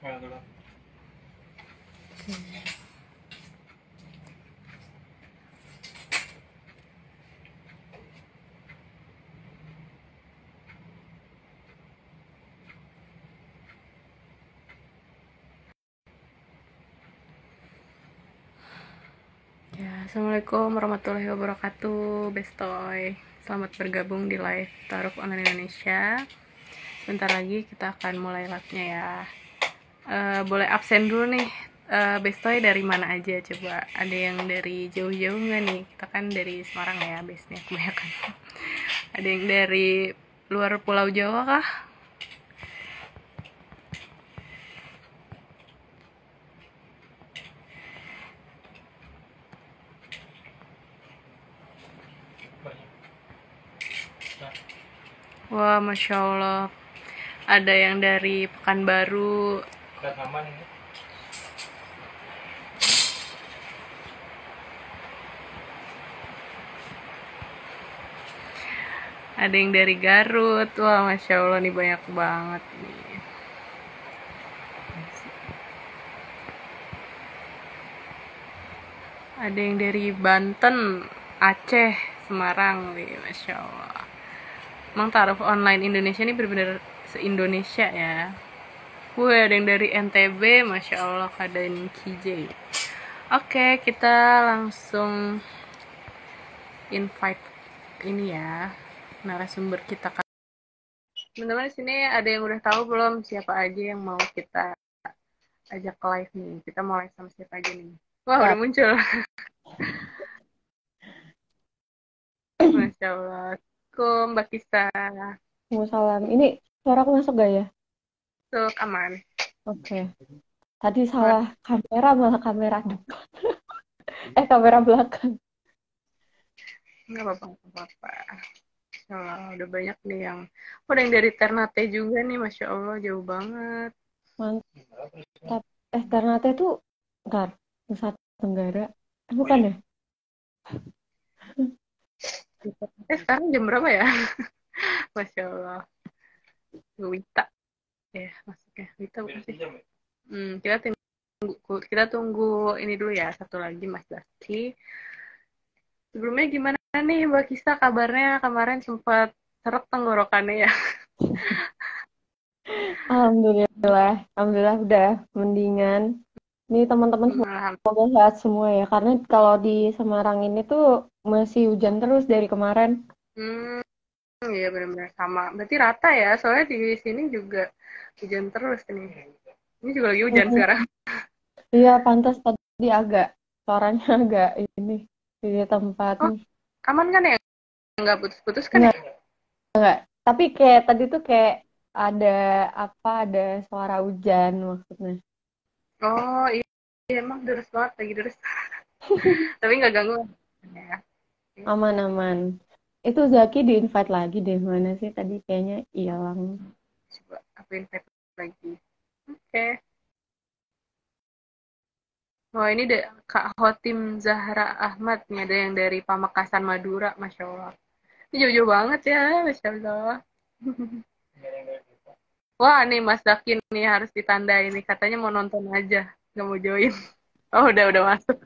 Ya, Assalamualaikum warahmatullahi wabarakatuh, Bestoy. Selamat bergabung di live Taruh Online Indonesia. Sebentar lagi kita akan mulai live-nya ya. Eh, boleh absen dulu nih, uh, Bestoy dari mana aja coba? Ada yang dari jauh-jauh nggak nih? Kita kan dari Semarang ya, base-nya kebanyakan. Ada yang dari luar Pulau Jawa kah? Wah, Masya Allah. Ada yang dari Pekanbaru. Ada yang dari Garut. Wah, Masya Allah nih banyak banget nih. Ada yang dari Banten, Aceh, Semarang. Wih, Masya Allah. Emang taruh online Indonesia ini benar-benar se-Indonesia ya. Wih, ada yang dari NTB, Masya Allah, keadaan KJ. Oke, kita langsung invite ini ya, narasumber kita. Teman-teman di sini ada yang udah tahu belum siapa aja yang mau kita ajak live nih? Kita mau live sama siapa aja nih? Wah, udah muncul. Masya Allah. Assalamualaikum, Mbak Kisa. Waalaikumsalam. Ini suara aku masuk gak ya? Masuk, aman. Oke. Tadi salah kamera malah kamera depan. eh kamera belakang. Nggak apa-apa, Allah, udah banyak nih yang... Oh, ada yang dari Ternate juga nih, Masya Allah, jauh banget. Mantap. Eh Ternate itu Bentar. Nusa Tenggara. Eh, bukan ya? Eh, sekarang jam berapa ya? Masya Allah. Wita. Ya, masuknya. Bukan sih? Hmm, kita tunggu, kita tunggu ini dulu ya. Satu lagi, Mas Zaki. Sebelumnya gimana nih Mbak Kisa kabarnya kemarin sempat seret tenggorokannya ya? Alhamdulillah. Alhamdulillah udah mendingan. Ini teman-teman semoga sehat semua ya. Karena kalau di Semarang ini tuh masih hujan terus dari kemarin. Hmm, iya benar-benar sama. Berarti rata ya, soalnya di sini juga hujan terus nih. Ini juga lagi hujan sekarang. Iya, pantas tadi agak suaranya agak ini di tempat Oh, aman kan ya? Nggak putus-putus kan ya? enggak. Tapi kayak tadi tuh kayak ada apa ada suara hujan maksudnya. Oh, iya, iya, emang deres banget, lagi deres. Tapi nggak ganggu. Ya. Aman-aman. Itu Zaki di-invite lagi deh mana sih tadi kayaknya hilang. Coba aku invite lagi. Oke. Oh, ini deh Kak Hotim Zahra Ahmad nih, ada yang dari Pamekasan Madura, Masya Allah. Ini jauh-jauh banget ya, Masya Allah. Wah, nih Mas Zaki nih harus ditandai nih. Katanya mau nonton aja, nggak mau join. Oh, udah udah masuk.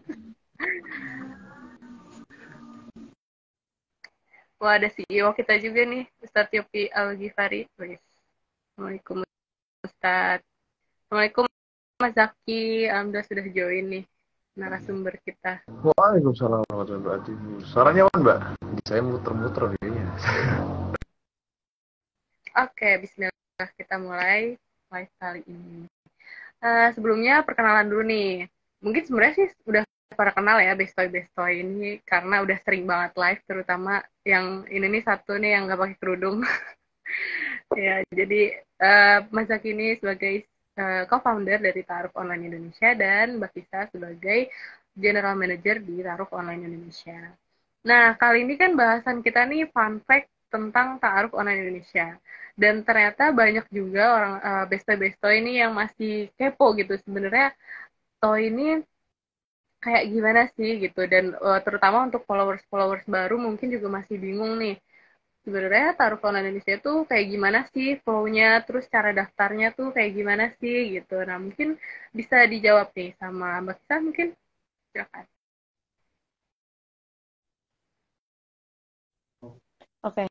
Wah, ada CEO kita juga nih, Ustadz Yopi Al-Ghifari. Assalamualaikum Ustadz. Assalamualaikum Mas Zaki. Alhamdulillah sudah join nih narasumber kita. Waalaikumsalam warahmatullahi wabarakatuh. Suaranya apa mbak? Saya muter-muter kayaknya. Oke, bismillah kita mulai live kali ini. Eh, sebelumnya perkenalan dulu nih. Mungkin sebenarnya sih udah pada kenal ya Bestoy Bestoy ini karena udah sering banget live terutama yang ini nih satu nih yang nggak pakai kerudung. ya, jadi eh, Mas Zaki ini sebagai eh, co-founder dari Taruh Online Indonesia dan Mbak Kisa sebagai general manager di Taruh Online Indonesia. Nah, kali ini kan bahasan kita nih fun fact tentang Taruh Online Indonesia. Dan ternyata banyak juga orang uh, besto-besto ini yang masih kepo gitu. Sebenarnya Toy ini kayak gimana sih gitu. Dan uh, terutama untuk followers-followers baru mungkin juga masih bingung nih. sebenarnya taruh online Indonesia tuh kayak gimana sih flow-nya, terus cara daftarnya tuh kayak gimana sih gitu. Nah mungkin bisa dijawab nih sama Mbak Kisa mungkin silakan. Oke.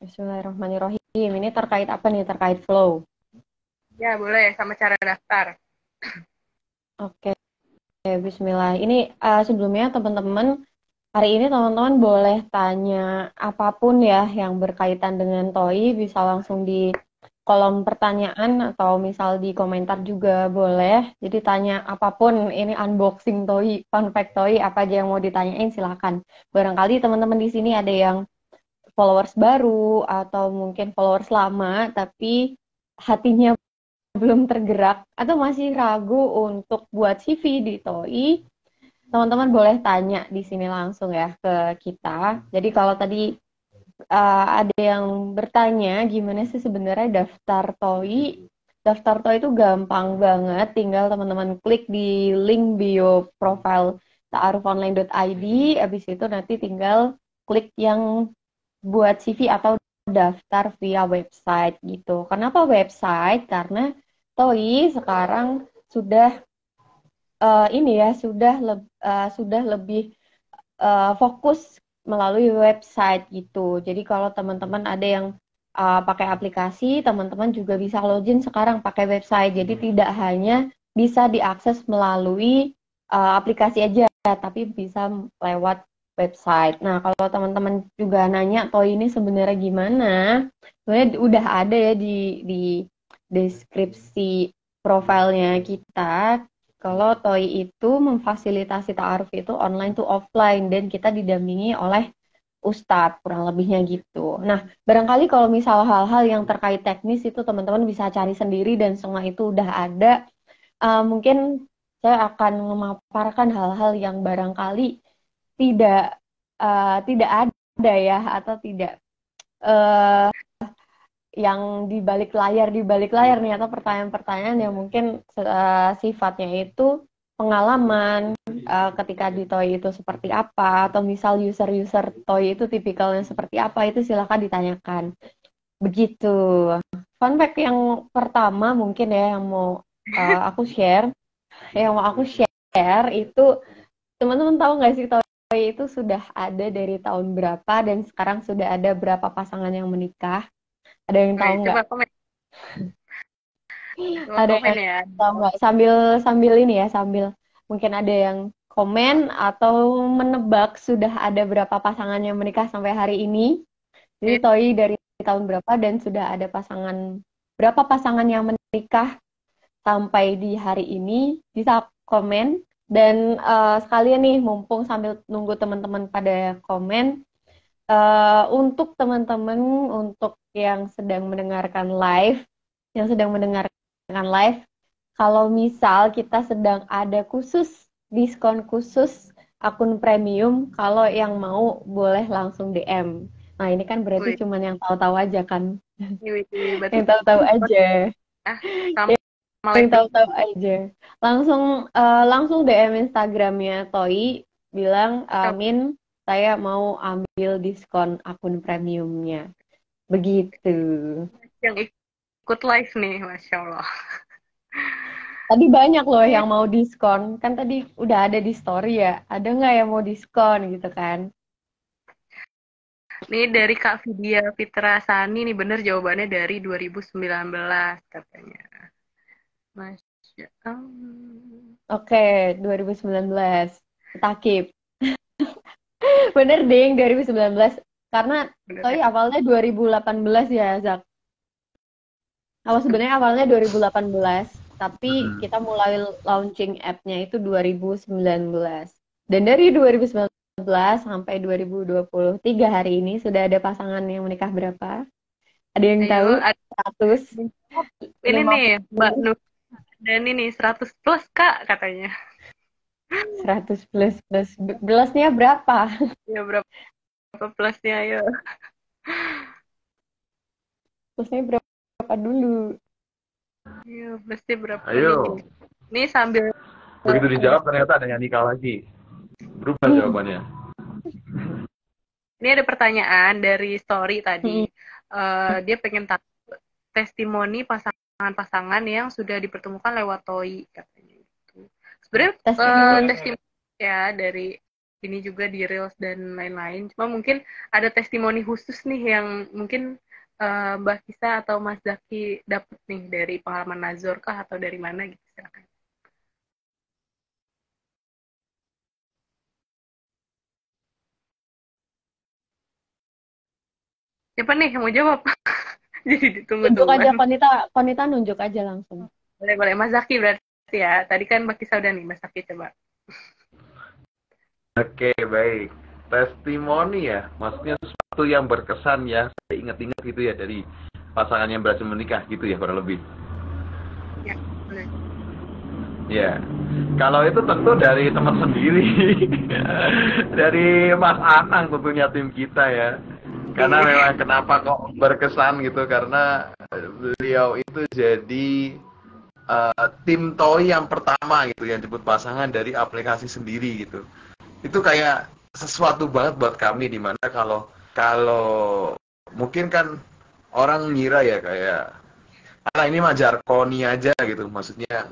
Bismillahirrahmanirrahim. Ini terkait apa nih? Terkait flow. Ya, boleh sama cara daftar. Oke. Bismillah. Ini uh, sebelumnya teman-teman hari ini teman-teman boleh tanya apa pun ya yang berkaitan dengan TOI bisa langsung di kolom pertanyaan atau misal di komentar juga boleh. Jadi tanya apa pun ini unboxing TOI, fun fact TOI apa aja yang mau ditanyain silakan. Barangkali teman-teman di sini ada yang followers baru atau mungkin followers lama tapi hatinya belum tergerak atau masih ragu untuk buat CV di TOI, teman-teman boleh tanya di sini langsung ya ke kita. Jadi kalau tadi uh, ada yang bertanya gimana sih sebenarnya daftar TOI, daftar TOI itu gampang banget, tinggal teman-teman klik di link bio profile ta'arufonline.id, habis itu nanti tinggal klik yang buat CV atau daftar via website gitu. Kenapa website? Karena TOI sekarang sudah uh, ini ya sudah le uh, sudah lebih uh, fokus melalui website gitu. Jadi kalau teman-teman ada yang uh, pakai aplikasi, teman-teman juga bisa login sekarang pakai website. Jadi tidak hanya bisa diakses melalui uh, aplikasi aja, tapi bisa lewat website. Nah, kalau teman-teman juga nanya TOI ini sebenarnya gimana, sebenarnya udah ada ya di di deskripsi profilnya kita. Kalau TOI itu memfasilitasi ta'aruf itu online to offline dan kita didampingi oleh ustadz kurang lebihnya gitu. Nah, barangkali kalau misal hal-hal yang terkait teknis itu teman-teman bisa cari sendiri dan semua itu udah ada. Uh, mungkin saya akan memaparkan hal-hal yang barangkali tidak uh, tidak ada ya atau tidak uh, yang di balik layar di balik layar nih atau pertanyaan-pertanyaan yang mungkin uh, sifatnya itu pengalaman uh, ketika di toy itu seperti apa atau misal user-user toy itu tipikalnya seperti apa itu silahkan ditanyakan begitu fun fact yang pertama mungkin ya yang mau uh, aku share yang mau aku share itu teman-teman tahu nggak sih toy itu sudah ada dari tahun berapa dan sekarang sudah ada berapa pasangan yang menikah? Ada yang tahu nggak? ada yang ya. tahu nggak? Sambil sambil ini ya, sambil mungkin ada yang komen atau menebak sudah ada berapa pasangan yang menikah sampai hari ini. Jadi Toi dari tahun berapa dan sudah ada pasangan berapa pasangan yang menikah sampai di hari ini bisa komen dan uh, sekalian nih, mumpung sambil nunggu teman-teman pada komen, uh, untuk teman-teman untuk yang sedang mendengarkan live, yang sedang mendengarkan live, kalau misal kita sedang ada khusus diskon khusus akun premium, kalau yang mau boleh langsung DM. Nah ini kan berarti cuma yang tahu-tahu aja kan? yang tahu-tahu aja. Ah, yang tahu-tahu aja. Langsung uh, langsung DM Instagramnya Toi bilang Amin saya mau ambil diskon akun premiumnya. Begitu. Yang ikut live nih, masya Allah. Tadi banyak loh yang mau diskon. Kan tadi udah ada di story ya. Ada nggak yang mau diskon gitu kan? Nih dari Kak Vidya Fitra Sani nih bener jawabannya dari 2019 katanya. Masya Allah. Oke, 2019. Takip. Bener ding 2019. Karena Bener. Ya. awalnya 2018 ya, Zak. Awal sebenarnya awalnya 2018, tapi hmm. kita mulai launching app-nya itu 2019. Dan dari 2019 sampai 2023 hari ini sudah ada pasangan yang menikah berapa? Ada yang Ayo, tahu? Ada 100. Ini nih, Mbak Nur dan ini 100 plus kak katanya 100 plus plus. Plusnya berapa? Ya berapa berapa plusnya ayo. Plusnya berapa dulu? Iya, plusnya berapa ayo. ini sambil begitu dijawab ternyata ada yang nikah lagi. Berubah jawabannya. Ini ada pertanyaan dari story tadi. Hmm. Uh, dia pengen tahu testimoni pasangan-pasangan yang sudah dipertemukan lewat TOI. Sebenarnya uh, testimoni ya dari ini juga di Reels dan lain-lain. Cuma mungkin ada testimoni khusus nih yang mungkin uh, Mbak Kisa atau Mas Zaki dapat nih dari pengalaman Nazor kah atau dari mana gitu silakan. Siapa nih yang mau jawab? Jadi ditunggu Nunjuk aja Konita, Konita nunjuk aja langsung. Boleh boleh Mas Zaki berarti ya. Tadi kan Mbak Kisa udah nih Mas Zaki coba. Oke, baik. Testimoni ya, maksudnya sesuatu yang berkesan ya, saya ingat-ingat gitu ya dari pasangan yang berhasil menikah gitu ya kurang lebih. Ya, boleh. Ya, kalau itu tentu dari teman sendiri, dari Mas Anang tentunya tim kita ya. Karena memang kenapa kok berkesan gitu karena beliau itu jadi uh, tim toy yang pertama gitu yang disebut pasangan dari aplikasi sendiri gitu. Itu kayak sesuatu banget buat kami di mana kalau kalau mungkin kan orang ngira ya kayak ah ini mah jarkoni aja gitu. Maksudnya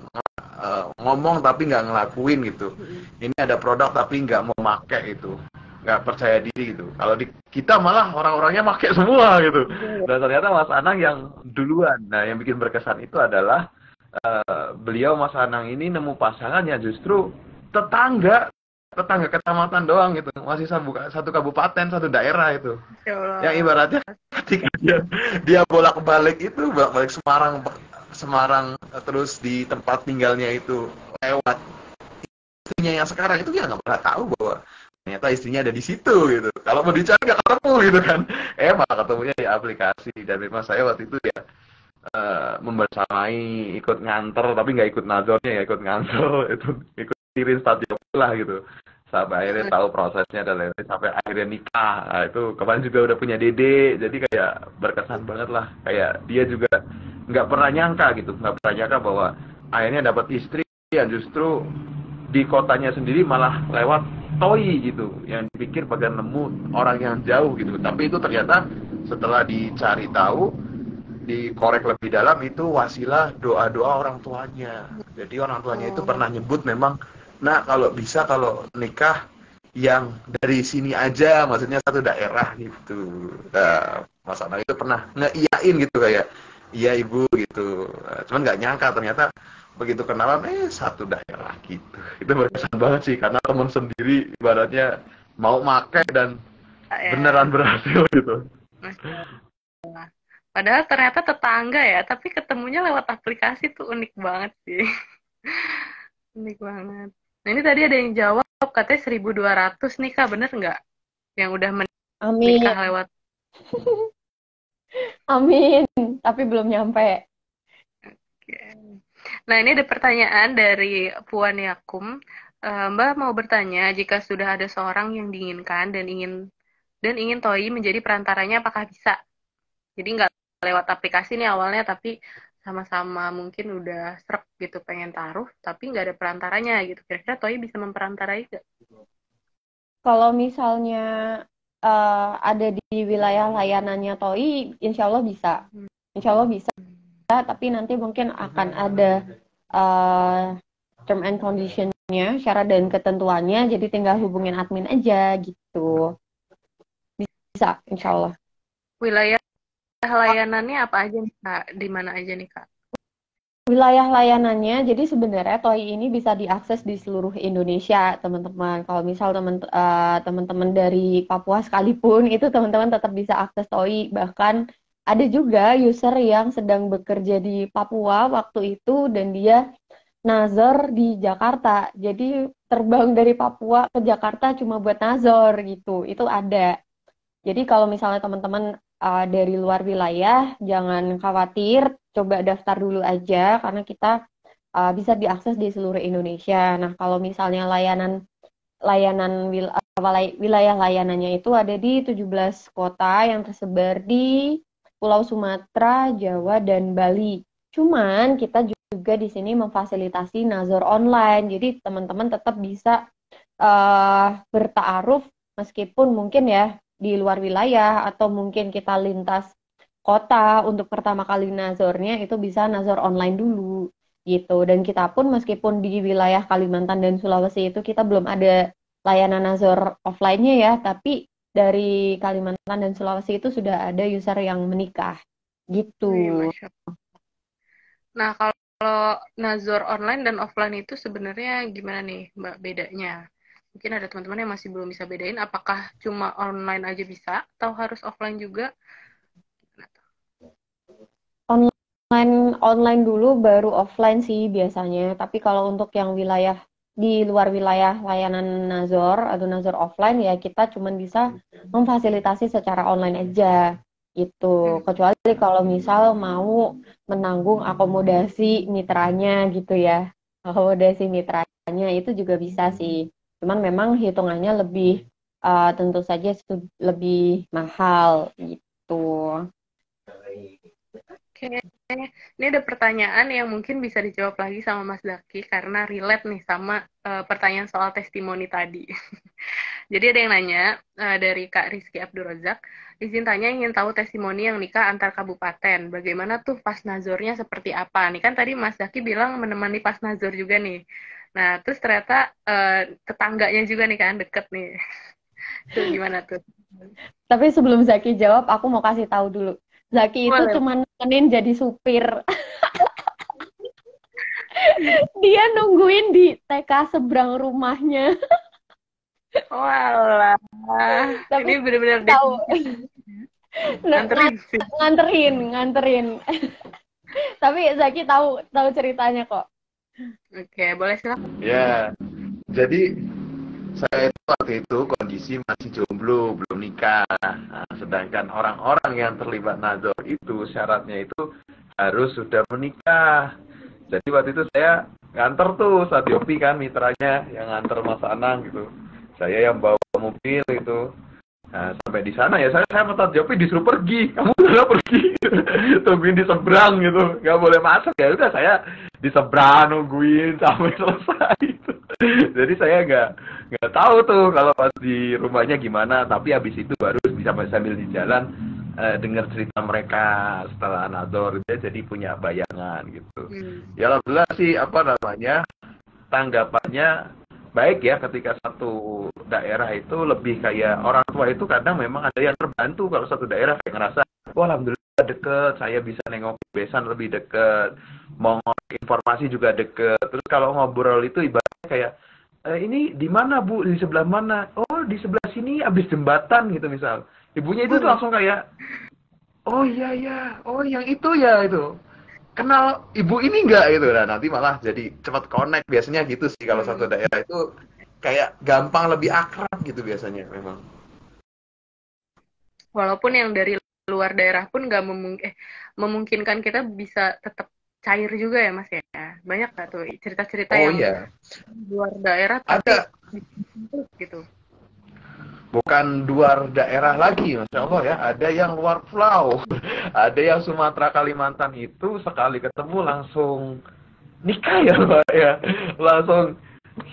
uh, ngomong tapi nggak ngelakuin gitu. Ini ada produk tapi nggak mau make gitu. Nggak percaya diri gitu. Kalau di kita malah orang-orangnya make semua gitu. Dan ternyata Mas Anang yang duluan. Nah yang bikin berkesan itu adalah uh, beliau Mas Anang ini nemu pasangannya justru tetangga. Tetangga kecamatan doang gitu. Masih satu kabupaten satu daerah itu. Yang ibaratnya ketika dia dia bolak balik itu bolak balik Semarang Semarang terus di tempat tinggalnya itu lewat. Istrinya yang sekarang itu dia nggak pernah tahu bahwa ternyata istrinya ada di situ gitu. Kalau mau dicari nggak ketemu gitu kan. Eh malah ketemunya di aplikasi. Dan memang saya waktu itu ya uh, membersamai ikut nganter tapi nggak ikut nazornya ya ikut nganter itu ikut kirim stadion lah gitu. Sampai akhirnya tahu prosesnya dan lain-lain sampai akhirnya nikah. Nah, itu kemarin juga udah punya dede jadi kayak berkesan banget lah. Kayak dia juga nggak pernah nyangka gitu nggak pernah nyangka bahwa akhirnya dapat istri yang justru di kotanya sendiri malah lewat toy gitu yang dipikir bagian nemu orang yang jauh gitu. Tapi itu ternyata setelah dicari tahu dikorek lebih dalam itu wasilah doa-doa orang tuanya jadi orang tuanya itu pernah nyebut memang Nah, kalau bisa kalau nikah yang dari sini aja, maksudnya satu daerah gitu. Nah, Mas Anang itu pernah ngeiyain gitu kayak, iya ibu gitu. Nah, cuman nggak nyangka ternyata begitu kenalan, eh satu daerah gitu. Itu berkesan banget sih, karena teman sendiri ibaratnya mau make dan ya. beneran berhasil gitu. Padahal ternyata tetangga ya, tapi ketemunya lewat aplikasi tuh unik banget sih. unik banget. Nah ini tadi ada yang jawab katanya 1200 nih kak, bener nggak? Yang udah menikah lewat. Amin, tapi belum nyampe. Oke. Nah ini ada pertanyaan dari Puan Yakum. Uh, Mbak mau bertanya, jika sudah ada seorang yang diinginkan dan ingin dan ingin Toi menjadi perantaranya, apakah bisa? Jadi nggak lewat aplikasi nih awalnya, tapi sama-sama mungkin udah serak gitu pengen taruh tapi nggak ada perantaranya gitu kira-kira Toy bisa memperantarai gak? Kalau misalnya uh, ada di wilayah layanannya Toy, insya Allah bisa, hmm. insya Allah bisa. Tapi nanti mungkin akan ada uh, term and conditionnya, syarat dan ketentuannya. Jadi tinggal hubungin admin aja gitu. Bisa, insya Allah. Wilayah layanannya apa aja nih kak? Di mana aja nih kak? Wilayah layanannya, jadi sebenarnya TOI ini bisa diakses di seluruh Indonesia, teman-teman. Kalau misal uh, teman-teman dari Papua sekalipun, itu teman-teman tetap bisa akses TOI. Bahkan ada juga user yang sedang bekerja di Papua waktu itu dan dia nazar di Jakarta. Jadi terbang dari Papua ke Jakarta cuma buat nazar gitu. Itu ada. Jadi kalau misalnya teman-teman uh, dari luar wilayah, jangan khawatir, coba daftar dulu aja karena kita uh, bisa diakses di seluruh Indonesia. Nah, kalau misalnya layanan layanan wil, wilayah layanannya itu ada di 17 kota yang tersebar di Pulau Sumatera, Jawa, dan Bali. Cuman kita juga di sini memfasilitasi nazar online, jadi teman-teman tetap bisa uh, bertaaruf meskipun mungkin ya di luar wilayah atau mungkin kita lintas kota untuk pertama kali nazornya itu bisa nazor online dulu gitu dan kita pun meskipun di wilayah Kalimantan dan Sulawesi itu kita belum ada layanan nazor offline-nya ya tapi dari Kalimantan dan Sulawesi itu sudah ada user yang menikah gitu. Iya, nah kalau nazor online dan offline itu sebenarnya gimana nih Mbak bedanya? Mungkin ada teman-teman yang masih belum bisa bedain apakah cuma online aja bisa atau harus offline juga. Online online dulu baru offline sih biasanya. Tapi kalau untuk yang wilayah di luar wilayah layanan Nazor atau Nazor offline ya kita cuma bisa memfasilitasi secara online aja itu kecuali kalau misal mau menanggung akomodasi mitranya gitu ya. Akomodasi mitranya itu juga bisa sih Cuman memang hitungannya lebih uh, tentu saja lebih mahal gitu. Oke, ini ada pertanyaan yang mungkin bisa dijawab lagi sama Mas Daki karena relate nih sama uh, pertanyaan soal testimoni tadi. Jadi ada yang nanya uh, dari Kak Rizky Abdurrazak, izin tanya ingin tahu testimoni yang nikah antar kabupaten. Bagaimana tuh pas nazornya seperti apa? Nih kan tadi Mas Daki bilang menemani pas nazor juga nih. Nah, terus ternyata uh, tetangganya juga nih kan deket nih. itu gimana tuh? Tapi sebelum Zaki jawab, aku mau kasih tahu dulu. Zaki Boleh. itu cuma nemenin jadi supir. Dia nungguin di TK seberang rumahnya. Walah. Tapi ini benar-benar tahu. nganterin, nganterin, nganterin. Tapi Zaki tahu tahu ceritanya kok. Oke, boleh silakan. Ya, jadi saya itu waktu itu kondisi masih jomblo, belum nikah. Nah, sedangkan orang-orang yang terlibat nazar itu syaratnya itu harus sudah menikah. Jadi waktu itu saya nganter tuh saat Yopi kan mitranya yang nganter Mas Anang gitu. Saya yang bawa mobil itu. Nah, sampai di sana ya saya saya minta Jopi disuruh pergi. Kamu udah pergi. Tungguin di seberang gitu. Gak boleh masuk ya. Udah saya di seberang nungguin sampai selesai itu. Jadi saya nggak nggak tahu tuh kalau pas di rumahnya gimana. Tapi habis itu baru bisa sambil di jalan uh, dengar cerita mereka setelah Nador dia jadi punya bayangan gitu. Hmm. Ya alhamdulillah sih apa namanya tanggapannya baik ya ketika satu daerah itu lebih kayak orang tua itu kadang memang ada yang terbantu kalau satu daerah kayak ngerasa wah alhamdulillah deket saya bisa nengok besan lebih deket mau informasi juga deket. Terus kalau ngobrol itu ibaratnya kayak e, ini di mana bu? Di sebelah mana? Oh di sebelah sini abis jembatan gitu misal. Ibunya itu tuh langsung kayak oh iya iya. Oh yang itu ya itu kenal ibu ini enggak gitu. Nah nanti malah jadi cepat connect biasanya gitu sih kalau satu hmm. daerah itu kayak gampang lebih akrab gitu biasanya memang. Walaupun yang dari luar daerah pun nggak memung eh, memungkinkan kita bisa tetap cair juga ya mas ya? Banyak gak tuh cerita-cerita oh, yang iya. luar daerah tapi ada. gitu bukan luar daerah lagi, masya Allah ya. Ada yang luar pulau, ada yang Sumatera Kalimantan itu sekali ketemu langsung nikah ya Pak ya, langsung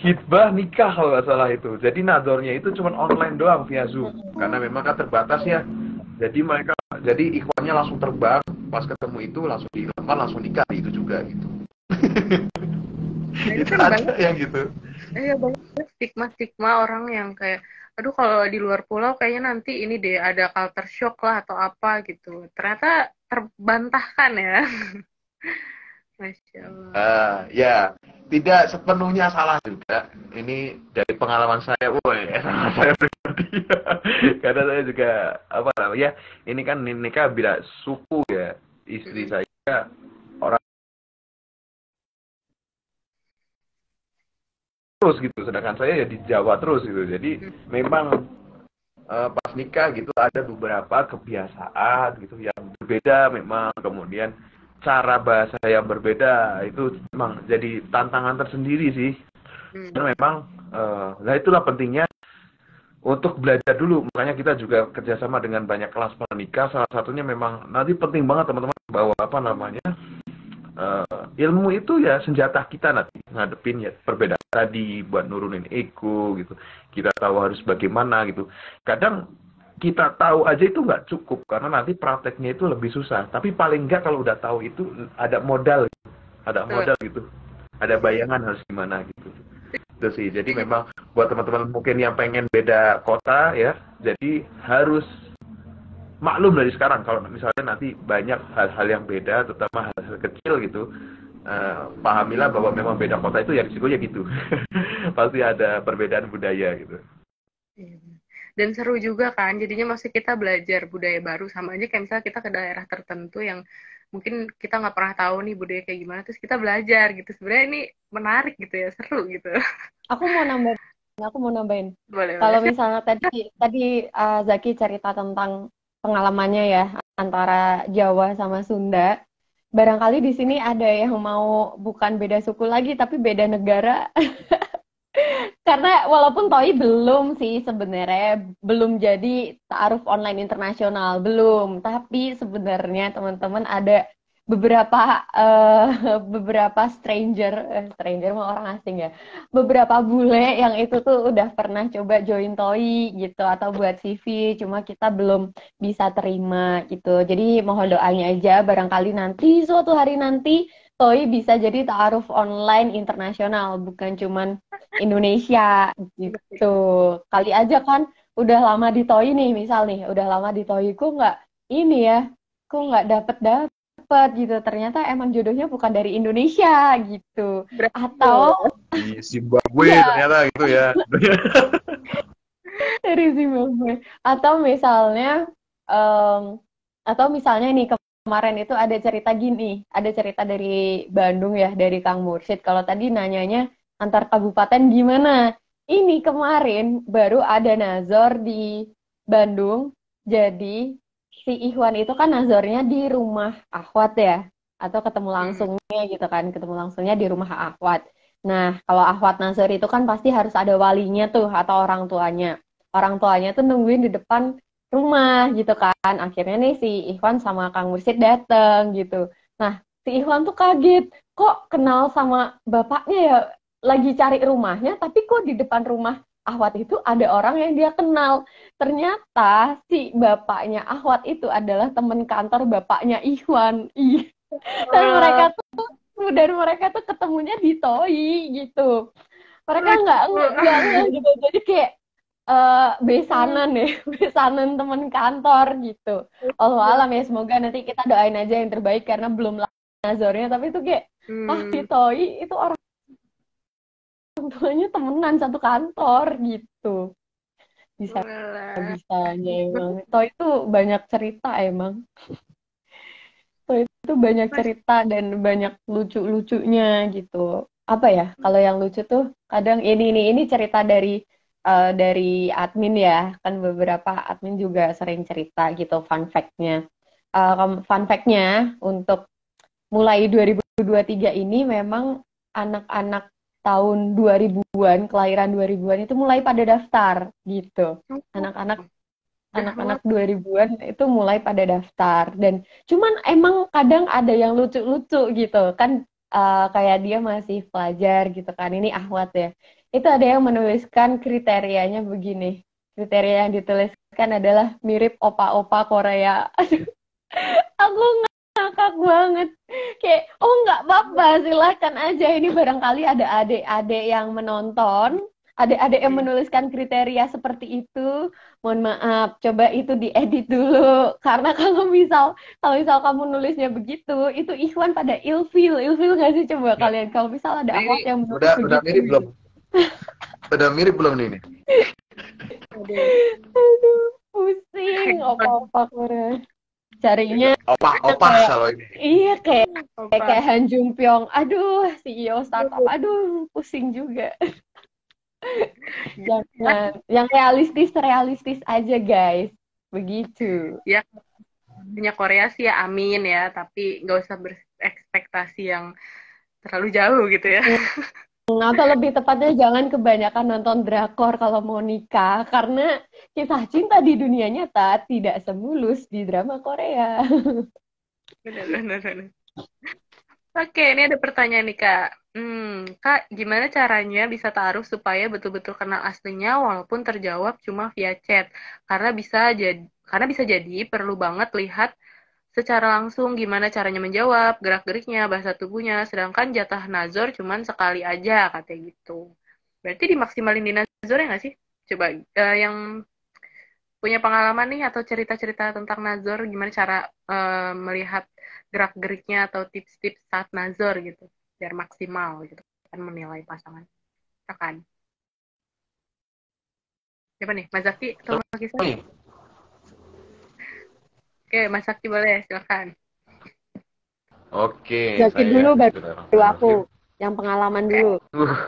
hitbah nikah kalau nggak salah itu. Jadi nadornya itu cuma online doang via Zoom, karena memang kan terbatas ya. Jadi mereka, jadi ikhwannya langsung terbang, pas ketemu itu langsung dilamar, langsung nikah itu juga gitu. itu ada yang gitu. Iya banyak stigma-stigma orang yang kayak aduh kalau di luar pulau kayaknya nanti ini deh ada culture shock lah atau apa gitu. Ternyata terbantahkan ya. Masya Allah. Uh, ya, tidak sepenuhnya salah juga. Ini dari pengalaman saya, woi, saya pribadi. Karena saya juga apa namanya? Ini kan nikah bila suku ya. Istri saya orang terus gitu. Sedangkan saya ya di Jawa terus gitu. Jadi memang uh, pas nikah gitu ada beberapa kebiasaan gitu yang berbeda memang. Kemudian cara bahasa yang berbeda itu memang jadi tantangan tersendiri sih. Hmm. dan memang uh, nah itulah pentingnya untuk belajar dulu. Makanya kita juga kerjasama dengan banyak kelas pernikah salah satunya memang nanti penting banget teman-teman bahwa apa namanya uh, ilmu itu ya senjata kita nanti ngadepin ya perbedaan tadi buat nurunin ego gitu kita tahu harus bagaimana gitu kadang kita tahu aja itu nggak cukup karena nanti prakteknya itu lebih susah. Tapi paling nggak kalau udah tahu itu ada modal, ada modal gitu, ada bayangan harus gimana gitu. Itu sih. Jadi memang buat teman-teman mungkin yang pengen beda kota ya, jadi harus maklum dari sekarang kalau misalnya nanti banyak hal-hal yang beda, terutama hal-hal kecil gitu. Uh, pahamilah bahwa memang beda kota itu ya risikonya gitu. Pasti ada perbedaan budaya gitu. Iya, dan seru juga kan jadinya masih kita belajar budaya baru sama aja kayak misalnya kita ke daerah tertentu yang mungkin kita nggak pernah tahu nih budaya kayak gimana terus kita belajar gitu sebenarnya ini menarik gitu ya seru gitu aku mau nambah aku mau nambahin boleh kalau misalnya tadi tadi uh, Zaki cerita tentang pengalamannya ya antara Jawa sama Sunda. Barangkali di sini ada yang mau bukan beda suku lagi tapi beda negara. Karena walaupun TOI belum sih sebenarnya belum jadi taaruf online internasional belum, tapi sebenarnya teman-teman ada beberapa uh, beberapa stranger uh, stranger mau orang asing ya. Beberapa bule yang itu tuh udah pernah coba join TOI gitu atau buat CV cuma kita belum bisa terima gitu. Jadi mohon doanya aja barangkali nanti suatu hari nanti TOI bisa jadi taaruf online internasional, bukan cuman Indonesia gitu. Kali aja kan udah lama di TOI nih, misal nih, udah lama di TOI, kok nggak ini ya, kok nggak dapet dapet gitu. Ternyata emang jodohnya bukan dari Indonesia gitu. Atau di Zimbabwe ya. ternyata gitu ya. dari Zimbabwe. Atau misalnya um, atau misalnya nih kemarin itu ada cerita gini, ada cerita dari Bandung ya, dari Kang Mursid. Kalau tadi nanyanya antar kabupaten gimana? Ini kemarin baru ada Nazor di Bandung, jadi si Ikhwan itu kan Nazornya di rumah Ahwat ya, atau ketemu hmm. langsungnya gitu kan, ketemu langsungnya di rumah Ahwat. Nah, kalau Ahwat Nazor itu kan pasti harus ada walinya tuh atau orang tuanya. Orang tuanya tuh nungguin di depan rumah gitu kan akhirnya nih si Ikhwan sama Kang Mursid dateng gitu nah si Ikhwan tuh kaget kok kenal sama bapaknya ya lagi cari rumahnya tapi kok di depan rumah Ahwat itu ada orang yang dia kenal. Ternyata si bapaknya Ahwat itu adalah teman kantor bapaknya Ikhwan ih. Dan mereka tuh dan mereka tuh ketemunya di Toi gitu. Mereka nggak nggak gitu. Jadi kayak uh, besanan ya, besanan teman kantor gitu. Allah alam ya, semoga nanti kita doain aja yang terbaik karena belum Nazornya, tapi itu kayak, hmm. ah si Toi itu orang tuanya temenan satu kantor gitu. Bisa bisanya emang. Toi itu banyak cerita emang. Toi itu banyak cerita dan banyak lucu-lucunya gitu. Apa ya? Kalau yang lucu tuh kadang ini ini ini cerita dari uh, dari admin ya, kan beberapa admin juga sering cerita gitu fun fact-nya. Uh, fun fact-nya untuk mulai 2023 ini memang anak-anak tahun 2000-an, kelahiran 2000-an itu mulai pada daftar gitu. Anak-anak anak-anak 2000-an itu mulai pada daftar dan cuman emang kadang ada yang lucu-lucu gitu kan uh, kayak dia masih pelajar gitu kan ini Ahwat ya itu ada yang menuliskan kriterianya begini. Kriteria yang dituliskan adalah mirip opa-opa Korea. Aduh, aku ngakak banget. Kayak, oh apa-apa, silahkan aja. Ini barangkali ada adik-adik yang menonton, adik-adik yang menuliskan kriteria seperti itu. Mohon maaf, coba itu diedit dulu. Karena kalau misal, kalau misal kamu nulisnya begitu, itu Ikhwan pada ilfil. Ilfil nggak sih coba ya. kalian? Kalau misal ada awak yang menulis udah, begitu. Udah mirip belum? Udah mirip belum nih ini? Aduh, pusing. Opa-opa Korea. Carinya opa-opa kalau ini. Iya kayak kayak, kayak Han Jung Pyong. Aduh, CEO startup. Aduh, pusing juga. Jangan yang realistis realistis aja guys. Begitu. Ya, punya Korea sih ya amin ya, tapi nggak usah berekspektasi yang terlalu jauh gitu ya. Atau lebih tepatnya jangan kebanyakan nonton drakor kalau mau nikah karena kisah cinta di dunia nyata tidak semulus di drama Korea. Benar, benar. Oke, ini ada pertanyaan nih Kak. Hmm, Kak, gimana caranya bisa taruh supaya betul-betul kenal aslinya walaupun terjawab cuma via chat? Karena bisa jadi karena bisa jadi perlu banget lihat secara langsung gimana caranya menjawab, gerak-geriknya, bahasa tubuhnya, sedangkan jatah nazor cuma sekali aja katanya gitu. Berarti dimaksimalin di nazor ya nggak sih? Coba uh, yang punya pengalaman nih atau cerita-cerita tentang nazor, gimana cara uh, melihat gerak-geriknya atau tips-tips saat nazor gitu? biar maksimal gitu kan menilai pasangan akan siapa nih Mas Zaki atau Mas Kisah? Oke, Mas Zaki boleh, silakan. Oke. Saya dulu baru, aku, yang pengalaman dulu.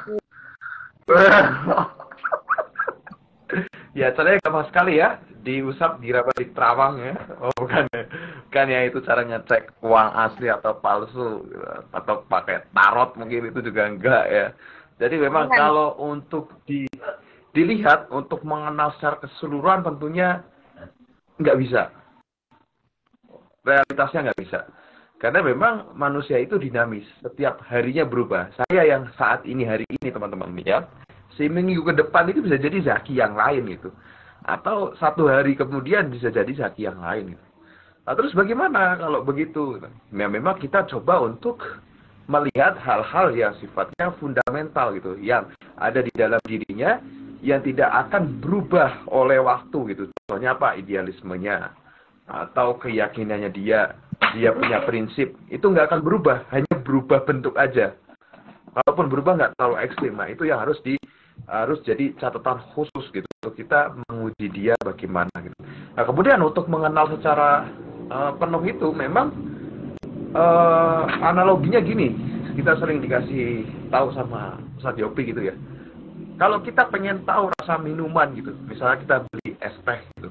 ya, caranya gampang sekali ya diusap diraba di terawang ya oh bukan ya kan ya itu cara ngecek uang asli atau palsu gitu. atau pakai tarot mungkin itu juga enggak ya jadi memang bukan. kalau untuk di dilihat untuk mengenal secara keseluruhan tentunya nggak bisa realitasnya nggak bisa karena memang manusia itu dinamis setiap harinya berubah saya yang saat ini hari ini teman-teman ya seminggu ke depan itu bisa jadi zaki yang lain gitu atau satu hari kemudian bisa jadi zaki yang lain. Nah, terus bagaimana kalau begitu? Ya, memang kita coba untuk melihat hal-hal yang sifatnya fundamental gitu, yang ada di dalam dirinya yang tidak akan berubah oleh waktu gitu. Contohnya apa? Idealismenya atau keyakinannya dia, dia punya prinsip itu nggak akan berubah, hanya berubah bentuk aja. Walaupun berubah nggak terlalu ekstrim, nah itu yang harus di harus jadi catatan khusus gitu untuk kita menguji dia bagaimana gitu. Nah kemudian untuk mengenal secara uh, penuh itu memang uh, analoginya gini, kita sering dikasih tahu sama Ustaz Yopi gitu ya. Kalau kita pengen tahu rasa minuman gitu, misalnya kita beli es teh gitu,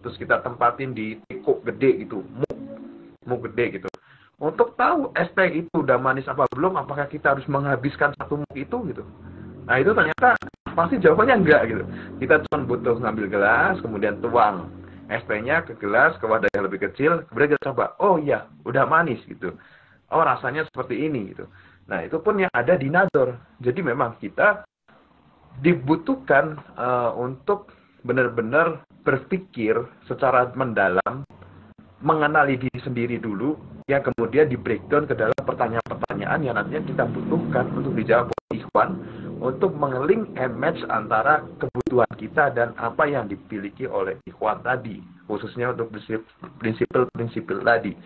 terus kita tempatin di teko gede gitu, muk, muk gede gitu. Untuk tahu teh itu udah manis apa belum, apakah kita harus menghabiskan satu muk itu gitu. Nah itu ternyata pasti jawabannya enggak gitu. Kita cuma butuh ngambil gelas, kemudian tuang es nya ke gelas, ke wadah yang lebih kecil, kemudian kita coba, oh iya, udah manis gitu. Oh rasanya seperti ini gitu. Nah itu pun yang ada di Nador. Jadi memang kita dibutuhkan uh, untuk benar-benar berpikir secara mendalam, mengenali diri sendiri dulu, yang kemudian di breakdown ke dalam pertanyaan-pertanyaan yang nantinya kita butuhkan untuk dijawab oleh Ikhwan untuk mengeling and match antara kebutuhan kita dan apa yang dimiliki oleh ikhwan tadi, khususnya untuk prinsip-prinsip tadi.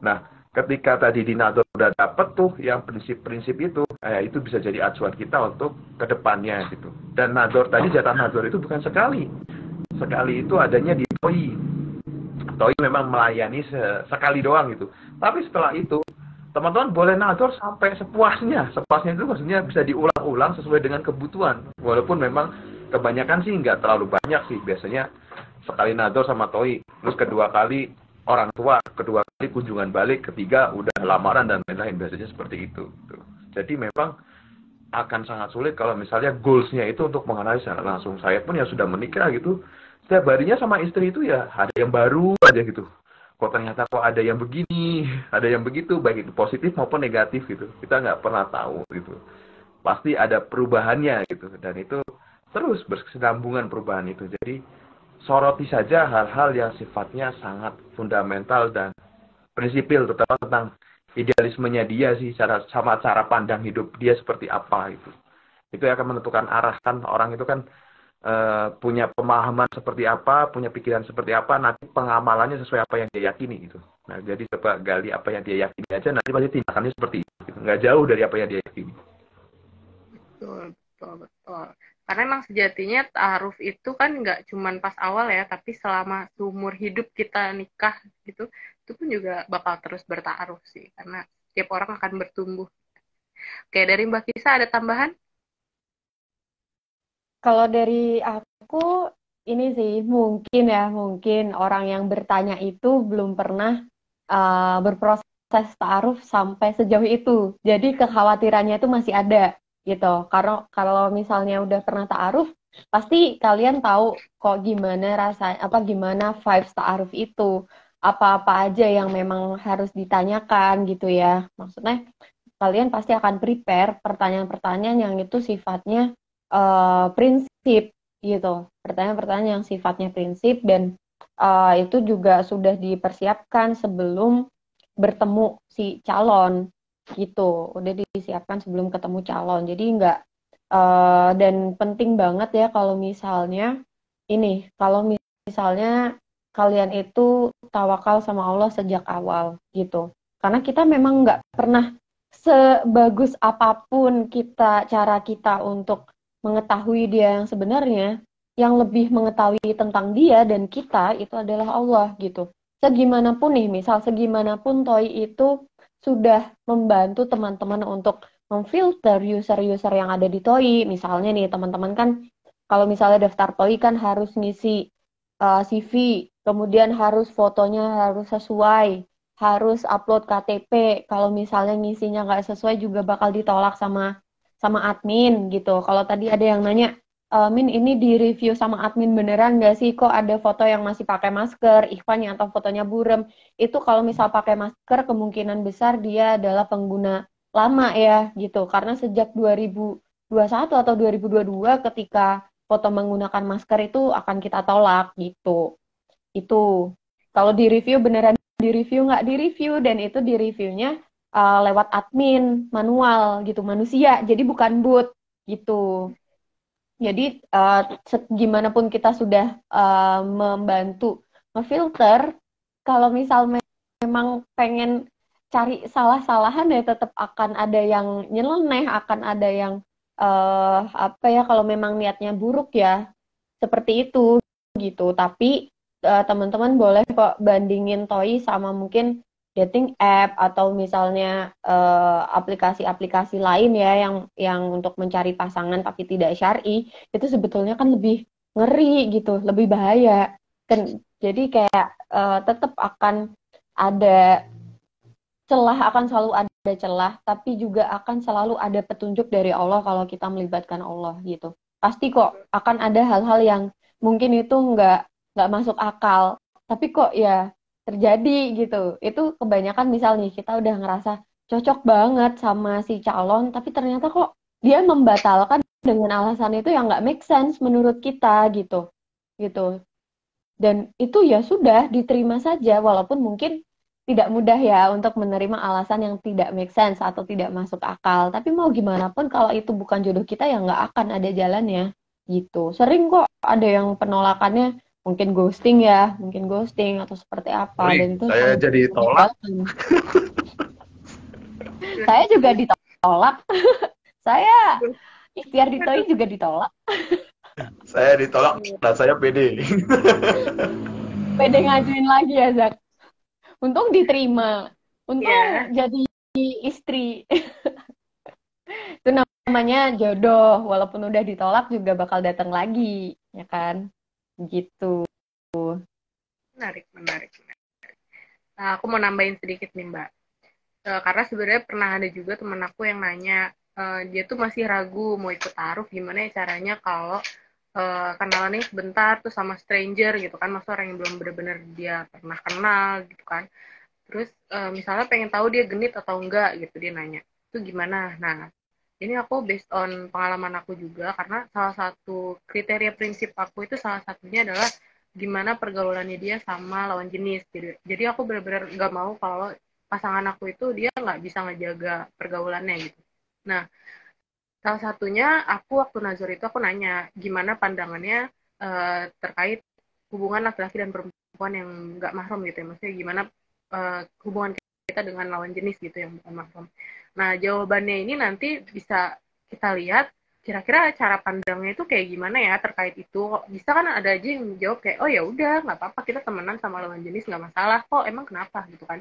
Nah, ketika tadi di Nador udah dapet tuh yang prinsip-prinsip itu, eh, itu bisa jadi acuan kita untuk ke depannya gitu. Dan Nador tadi jatah Nador itu bukan sekali, sekali itu adanya di Toi. Toi memang melayani sekali doang gitu. Tapi setelah itu teman-teman boleh nador sampai sepuasnya. Sepuasnya itu maksudnya bisa diulang-ulang sesuai dengan kebutuhan. Walaupun memang kebanyakan sih nggak terlalu banyak sih. Biasanya sekali nador sama toi. Terus kedua kali orang tua, kedua kali kunjungan balik, ketiga udah lamaran dan lain-lain. Biasanya seperti itu. Jadi memang akan sangat sulit kalau misalnya goalsnya itu untuk mengenali secara langsung. Saya pun yang sudah menikah gitu, setiap harinya sama istri itu ya ada yang baru aja gitu kok ternyata kok ada yang begini, ada yang begitu, baik itu positif maupun negatif gitu. Kita nggak pernah tahu gitu. Pasti ada perubahannya gitu. Dan itu terus berkesinambungan perubahan itu. Jadi soroti saja hal-hal yang sifatnya sangat fundamental dan prinsipil, terutama tentang idealismenya dia sih, cara sama cara pandang hidup dia seperti apa itu. Itu akan menentukan arah kan orang itu kan uh, punya pemahaman seperti apa, punya pikiran seperti apa, nanti pengamalannya sesuai apa yang dia yakini gitu. Nah, jadi coba gali apa yang dia yakini aja, nanti pasti tindakannya seperti itu. Gitu. Nggak jauh dari apa yang dia yakini. Betul, betul, betul. Karena emang sejatinya taaruf itu kan nggak cuman pas awal ya, tapi selama seumur hidup kita nikah gitu, itu pun juga bakal terus bertaaruf sih. Karena setiap orang akan bertumbuh. Oke, dari Mbak Kisa ada tambahan? Kalau dari aku ini sih mungkin ya mungkin orang yang bertanya itu belum pernah uh, berproses taaruf sampai sejauh itu. Jadi kekhawatirannya itu masih ada gitu. Karena kalau misalnya udah pernah taaruf, pasti kalian tahu kok gimana rasa apa gimana vibes taaruf itu. Apa-apa aja yang memang harus ditanyakan gitu ya. Maksudnya kalian pasti akan prepare pertanyaan-pertanyaan yang itu sifatnya uh, prinsip gitu. Pertanyaan-pertanyaan yang sifatnya prinsip dan uh, itu juga sudah dipersiapkan sebelum bertemu si calon gitu. Udah disiapkan sebelum ketemu calon. Jadi enggak uh, dan penting banget ya kalau misalnya ini kalau misalnya kalian itu tawakal sama Allah sejak awal gitu karena kita memang nggak pernah sebagus apa pun kita cara kita untuk mengetahui dia yang sebenarnya yang lebih mengetahui tentang dia dan kita itu adalah Allah gitu. Segimanapun nih, misal segimanapun Toy itu sudah membantu teman-teman untuk memfilter user-user yang ada di Toy. Misalnya nih teman-teman kan kalau misalnya daftar Toy kan harus ngisi uh, eh, CV, kemudian harus fotonya harus sesuai, harus upload KTP. Kalau misalnya ngisinya nggak sesuai juga bakal ditolak sama sama admin gitu. Kalau tadi ada yang nanya, uh, Min ini di review sama admin beneran nggak sih kok ada foto yang masih pakai masker, Ikhwan yang atau fotonya burem. Itu kalau misal pakai masker kemungkinan besar dia adalah pengguna lama ya gitu. Karena sejak 2021 atau 2022 ketika foto menggunakan masker itu akan kita tolak gitu. Itu. Kalau di review beneran di review nggak di review dan itu di reviewnya uh, lewat admin manual gitu manusia. Jadi bukan bot gitu. Jadi uh, gimana pun kita sudah uh, membantu ngefilter, kalau misal memang pengen cari salah-salahan ya tetap akan ada yang nyeleneh, akan ada yang uh, apa ya kalau memang niatnya buruk ya seperti itu gitu. Tapi uh, teman-teman boleh kok bandingin toy sama mungkin dating app atau misalnya eh, aplikasi-aplikasi lain ya yang yang untuk mencari pasangan tapi tidak syar'i itu sebetulnya kan lebih ngeri gitu, lebih bahaya. Kan jadi kayak uh, tetap akan ada celah akan selalu ada celah, tapi juga akan selalu ada petunjuk dari Allah kalau kita melibatkan Allah gitu. Pasti kok akan ada hal-hal yang mungkin itu nggak nggak masuk akal, tapi kok ya terjadi gitu. Itu kebanyakan misal nih kita udah ngerasa cocok banget sama si calon, tapi ternyata kok dia membatalkan dengan alasan itu yang nggak make sense menurut kita gitu, gitu. Dan itu ya sudah diterima saja, walaupun mungkin tidak mudah ya untuk menerima alasan yang tidak make sense atau tidak masuk akal. Tapi mau gimana pun kalau itu bukan jodoh kita ya nggak akan ada jalannya gitu. Sering kok ada yang penolakannya mungkin ghosting ya, mungkin ghosting atau seperti apa dan itu saya jadi tolak. saya juga ditolak. saya ikhtiar ditolak juga ditolak. saya ditolak dan saya pede. pede ngajuin lagi ya Zak. Untung diterima. Untung yeah. jadi istri. itu namanya jodoh. Walaupun udah ditolak juga bakal datang lagi, ya kan? Gitu. Menarik menarik, menarik. Nah, aku mau nambahin sedikit nih mbak. Uh, karena sebenarnya pernah ada juga temen aku yang nanya uh, dia tuh masih ragu mau ikut taruh gimana ya caranya kalau uh, kenalannya sebentar tuh sama stranger gitu kan. Maksudnya orang yang belum benar-benar dia pernah kenal gitu kan. Terus uh, misalnya pengen tahu dia genit atau enggak gitu dia nanya. Itu gimana? Nah ini aku based on pengalaman aku juga karena salah satu kriteria prinsip aku itu salah satunya adalah gimana pergaulannya dia sama lawan jenis gitu. Jadi aku benar-benar nggak mau kalau pasangan aku itu dia nggak bisa ngejaga pergaulannya gitu. Nah, salah satunya aku waktu nazar itu aku nanya gimana pandangannya uh, terkait hubungan laki-laki dan perempuan yang nggak mahram gitu ya. Maksudnya gimana uh, hubungan kita dengan lawan jenis gitu yang bukan mahram. Nah, jawabannya ini nanti bisa kita lihat kira-kira cara pandangnya itu kayak gimana ya terkait itu. Bisa kan ada aja yang jawab kayak, oh ya udah nggak apa-apa kita temenan sama lawan jenis nggak masalah kok emang kenapa gitu kan.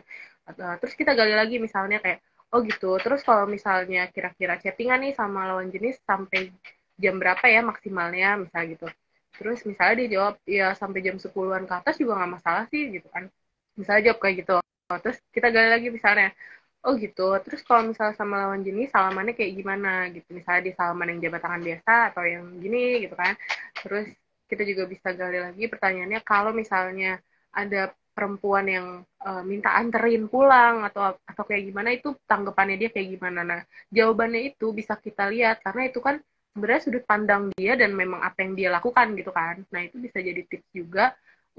Terus kita gali lagi misalnya kayak, oh gitu. Terus kalau misalnya kira-kira chattingan nih sama lawan jenis sampai jam berapa ya maksimalnya misal gitu. Terus misalnya dia jawab ya sampai jam 10-an ke atas juga nggak masalah sih gitu kan. Misalnya jawab kayak gitu. Terus kita gali lagi misalnya, Oh gitu. Terus kalau misalnya sama lawan jenis salamannya kayak gimana gitu. Misalnya di salaman yang jabat tangan biasa atau yang gini gitu kan. Terus kita juga bisa gali lagi pertanyaannya kalau misalnya ada perempuan yang uh, minta anterin pulang atau atau kayak gimana itu tanggapannya dia kayak gimana nah jawabannya itu bisa kita lihat karena itu kan sebenarnya sudut pandang dia dan memang apa yang dia lakukan gitu kan nah itu bisa jadi tips juga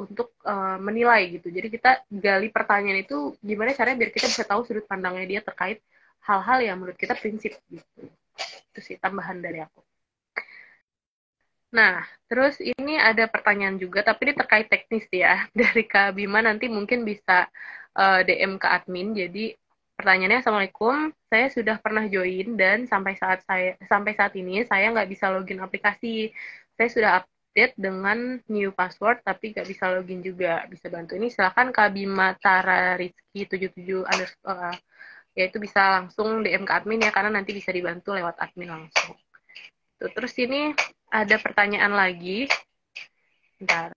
untuk uh, menilai gitu jadi kita gali pertanyaan itu gimana caranya biar kita bisa tahu sudut pandangnya dia terkait hal-hal yang menurut kita prinsip gitu itu sih tambahan dari aku Nah, terus ini ada pertanyaan juga, tapi ini terkait teknis ya. Dari Kak Bima nanti mungkin bisa uh, eh, DM ke admin. Jadi pertanyaannya, Assalamualaikum, saya sudah pernah join dan sampai saat saya sampai saat ini saya nggak bisa login aplikasi. Saya sudah update dengan new password, tapi nggak bisa login juga. Bisa bantu ini? Silahkan Kak Bima Tara Rizky 77 underscore, uh, ya itu bisa langsung DM ke admin ya, karena nanti bisa dibantu lewat admin langsung. Terus ini ada pertanyaan lagi. Bentar.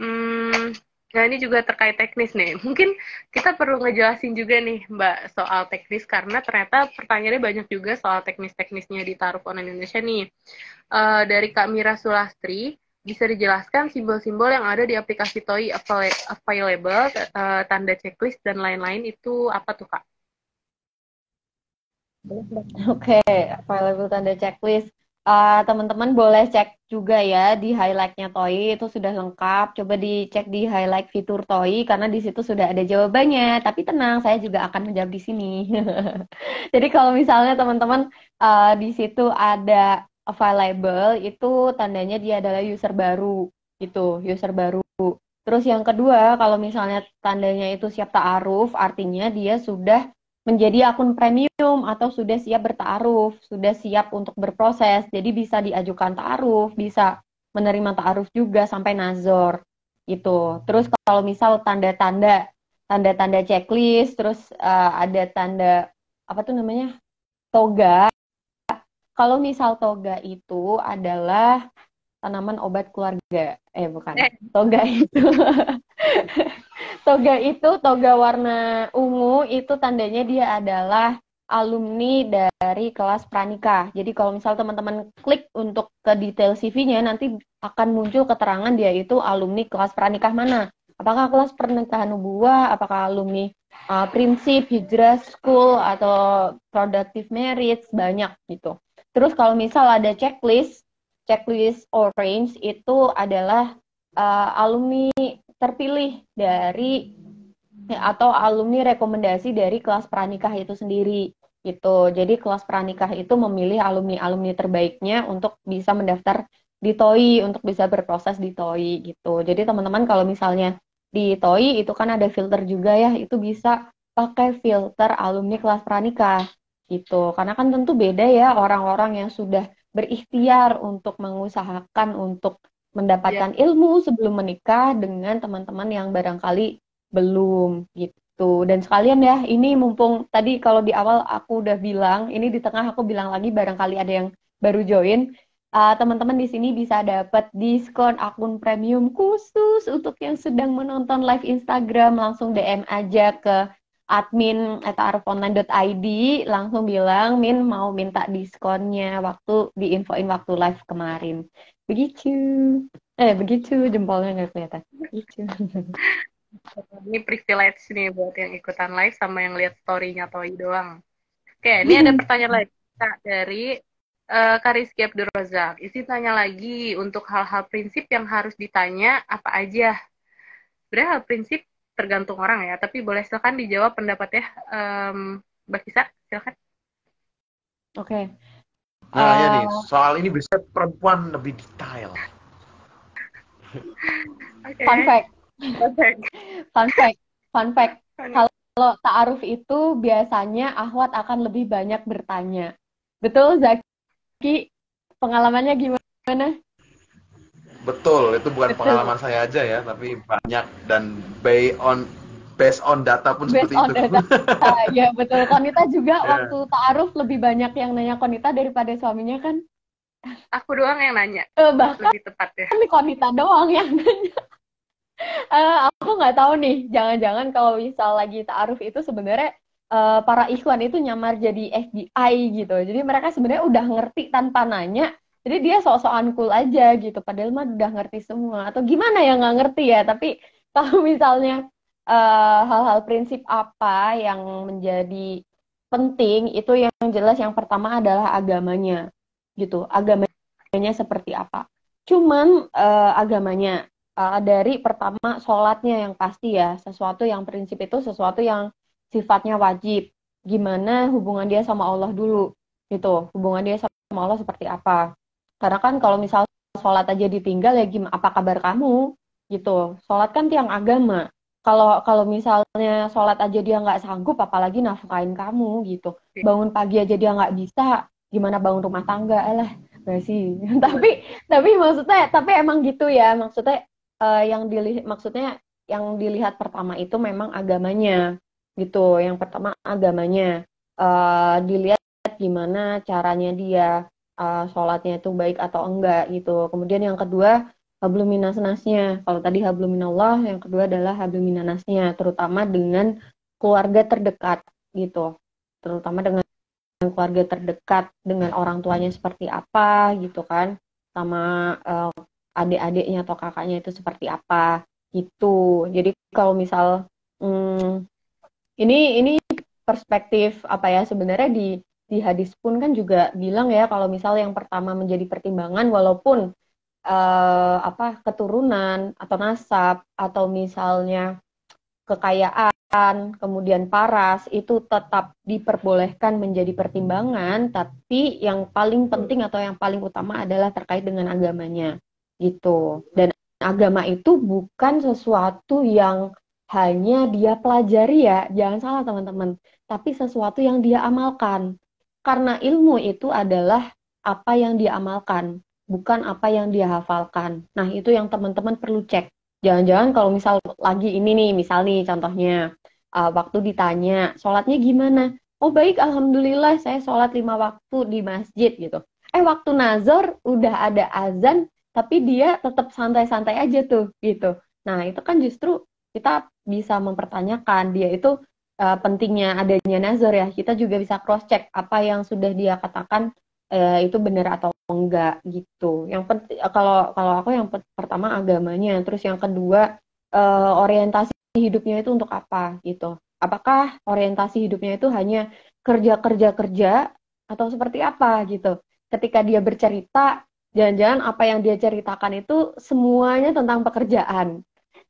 Hmm, nah ini juga terkait teknis nih. Mungkin kita perlu ngejelasin juga nih, Mbak, soal teknis karena ternyata pertanyaannya banyak juga soal teknis-teknisnya di Taruh Online Indonesia nih. Uh, dari Kak Mira Sulastri, bisa dijelaskan simbol-simbol yang ada di aplikasi TOI available, uh, tanda checklist dan lain-lain itu apa tuh Kak? Oke, okay, available tanda checklist uh, teman-teman boleh cek juga ya di highlightnya Toy itu sudah lengkap. Coba dicek di highlight fitur Toy karena di situ sudah ada jawabannya. Tapi tenang, saya juga akan menjawab di sini. Jadi kalau misalnya teman-teman uh, di situ ada available itu tandanya dia adalah user baru gitu, user baru. Terus yang kedua, kalau misalnya tandanya itu siap ta'aruf, artinya dia sudah menjadi akun premium atau sudah siap bertaaruf, sudah siap untuk berproses. Jadi bisa diajukan taaruf, bisa menerima taaruf juga sampai nazor gitu. Terus kalau misal tanda-tanda tanda-tanda checklist, terus uh, ada tanda apa tuh namanya? toga. Kalau misal toga itu adalah tanaman obat keluarga. Eh bukan. Eh. Toga itu toga itu toga warna ungu itu tandanya dia adalah alumni dari kelas pranikah. Jadi kalau misal teman-teman klik untuk ke detail CV-nya nanti akan muncul keterangan dia itu alumni kelas pranikah mana. Apakah kelas pernikahan nubuah, apakah alumni uh, prinsip, hijrah school atau productive marriage banyak gitu. Terus kalau misal ada checklist, checklist orange itu adalah uh, alumni terpilih dari atau alumni rekomendasi dari kelas pranikah itu sendiri gitu. Jadi kelas pranikah itu memilih alumni-alumni terbaiknya untuk bisa mendaftar di TOI untuk bisa berproses di TOI gitu. Jadi teman-teman kalau misalnya di TOI itu kan ada filter juga ya, itu bisa pakai filter alumni kelas pranikah gitu. Karena kan tentu beda ya orang-orang yang sudah berikhtiar untuk mengusahakan untuk mendapatkan ya. ilmu sebelum menikah dengan teman-teman yang barangkali belum gitu. Dan sekalian ya, ini mumpung tadi kalau di awal aku udah bilang, ini di tengah aku bilang lagi barangkali ada yang baru join. Uh, teman-teman di sini bisa dapat diskon akun premium khusus untuk yang sedang menonton live Instagram langsung DM aja ke admin etarufonline.id langsung bilang Min mau minta diskonnya waktu diinfoin waktu live kemarin begitu. Eh begitu jempolnya nggak kelihatan. Begitu. Ini privilege nih buat yang ikutan live sama yang lihat storynya Toy doang. Oke ini ada pertanyaan lagi Kak, dari uh, Kariski Abdul Razak isi tanya lagi untuk hal-hal prinsip yang harus ditanya apa aja. Sebenarnya hal prinsip tergantung orang ya tapi boleh silakan dijawab pendapat ya. Um, Mbak Kisa silakan. Oke. okay. Nah, uh, ya nih, oh. soal ini bisa perempuan lebih detail. okay. Fun fact. Fun fact. Fun fact. Fun fact. Kalau ta'aruf itu biasanya ahwat akan lebih banyak bertanya. Betul, Zaki? Pengalamannya gimana? Betul, itu bukan Betul. pengalaman saya aja ya, tapi banyak dan by on based on data pun based seperti on itu. Data. ya betul. Konita juga yeah. waktu taaruf lebih banyak yang nanya Konita daripada suaminya kan? Aku doang yang nanya. Uh, bahkan lebih tepat ya. Konita doang yang nanya. uh, aku nggak tahu nih, jangan-jangan kalau misal lagi taaruf itu sebenarnya uh, para ikhwan itu nyamar jadi FBI gitu. Jadi mereka sebenarnya udah ngerti tanpa nanya. Jadi dia sok-sokan cool aja gitu. Padahal mah udah ngerti semua. Atau gimana ya nggak ngerti ya. Tapi kalau misalnya uh, hal-hal prinsip apa yang menjadi penting itu yang jelas yang pertama adalah agamanya gitu. Agamanya seperti apa. Cuman uh, agamanya uh, dari pertama sholatnya yang pasti ya sesuatu yang prinsip itu sesuatu yang sifatnya wajib. Gimana hubungan dia sama Allah dulu gitu. Hubungan dia sama Allah seperti apa. Karena kan kalau misal sholat aja ditinggal ya gimana apa kabar kamu? Gitu. Sholat kan tiang agama kalau kalau misalnya sholat aja dia nggak sanggup apalagi nafkain kamu gitu. Bangun pagi aja dia nggak bisa gimana bangun rumah tangga? Lah gak sih. Tapi tapi maksudnya tapi emang gitu ya. Maksudnya uh, yang dilihat maksudnya yang dilihat pertama itu memang agamanya gitu. Yang pertama agamanya uh, dilihat gimana caranya dia uh, sholatnya itu baik atau enggak gitu. Kemudian yang kedua habluminasnasnya. Kalau tadi habluminallah, yang kedua adalah habluminanasnya, terutama dengan keluarga terdekat gitu. Terutama dengan keluarga terdekat, dengan orang tuanya seperti apa gitu kan, sama uh, adik-adiknya atau kakaknya itu seperti apa gitu. Jadi kalau misal hmm, ini ini perspektif apa ya sebenarnya di di hadis pun kan juga bilang ya kalau misal yang pertama menjadi pertimbangan walaupun uh, apa keturunan atau nasab atau misalnya kekayaan, kemudian paras itu tetap diperbolehkan menjadi pertimbangan, tapi yang paling penting atau yang paling utama adalah terkait dengan agamanya gitu. Dan agama itu bukan sesuatu yang hanya dia pelajari ya, jangan salah teman-teman, tapi sesuatu yang dia amalkan. Karena ilmu itu adalah apa yang dia amalkan bukan apa yang dia hafalkan. Nah, itu yang teman-teman perlu cek. Jangan-jangan kalau misal lagi ini nih, misal nih contohnya, uh, waktu ditanya, sholatnya gimana? Oh baik, Alhamdulillah saya sholat lima waktu di masjid gitu. Eh waktu nazar udah ada azan, tapi dia tetap santai-santai aja tuh gitu. Nah itu kan justru kita bisa mempertanyakan dia itu uh, pentingnya adanya nazar ya. Kita juga bisa cross check apa yang sudah dia katakan uh, itu benar atau enggak gitu. Yang penting kalau kalau aku yang pertama agamanya, terus yang kedua uh, orientasi hidupnya itu untuk apa gitu. Apakah orientasi hidupnya itu hanya kerja kerja kerja atau seperti apa gitu. Ketika dia bercerita, jangan-jangan apa yang dia ceritakan itu semuanya tentang pekerjaan.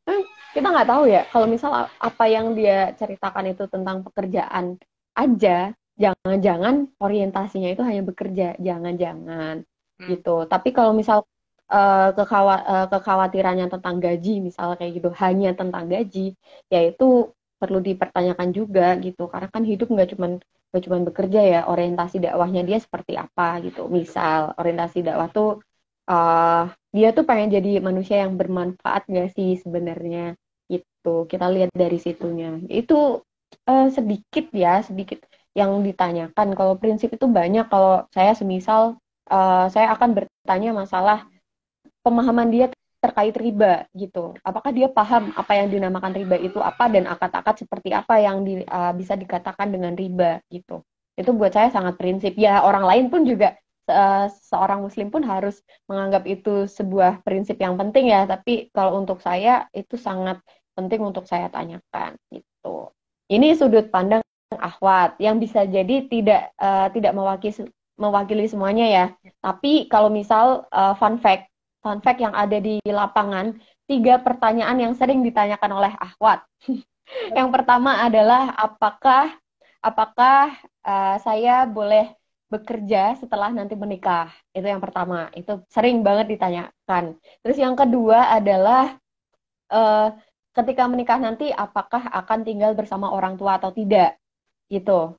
Kan kita nggak tahu ya kalau misal apa yang dia ceritakan itu tentang pekerjaan aja jangan-jangan orientasinya itu hanya bekerja, jangan-jangan hmm. gitu. Tapi kalau misal uh, kekhawa uh, kekhawatirannya tentang gaji, misalnya kayak gitu, hanya tentang gaji, ya itu perlu dipertanyakan juga gitu. Karena kan hidup nggak cuma nggak cuma bekerja ya, orientasi dakwahnya dia seperti apa gitu. Misal orientasi dakwah tuh uh, dia tuh pengen jadi manusia yang bermanfaat nggak sih sebenarnya itu kita lihat dari situnya itu uh, sedikit ya sedikit yang ditanyakan. Kalau prinsip itu banyak. Kalau saya semisal uh, saya akan bertanya masalah pemahaman dia terkait riba gitu. Apakah dia paham apa yang dinamakan riba itu apa dan akad-akad seperti apa yang di, uh, bisa dikatakan dengan riba gitu. Itu buat saya sangat prinsip. Ya orang lain pun juga uh, seorang muslim pun harus menganggap itu sebuah prinsip yang penting ya. Tapi kalau untuk saya itu sangat penting untuk saya tanyakan gitu. Ini sudut pandang akhwat yang bisa jadi tidak uh, tidak mewakili mewakili semuanya ya. Tapi kalau misal uh, fun fact, fun fact yang ada di lapangan, tiga pertanyaan yang sering ditanyakan oleh akhwat. yang pertama adalah apakah apakah uh, saya boleh bekerja setelah nanti menikah? Itu yang pertama. Itu sering banget ditanyakan. Terus yang kedua adalah uh, ketika menikah nanti apakah akan tinggal bersama orang tua atau tidak? Gitu.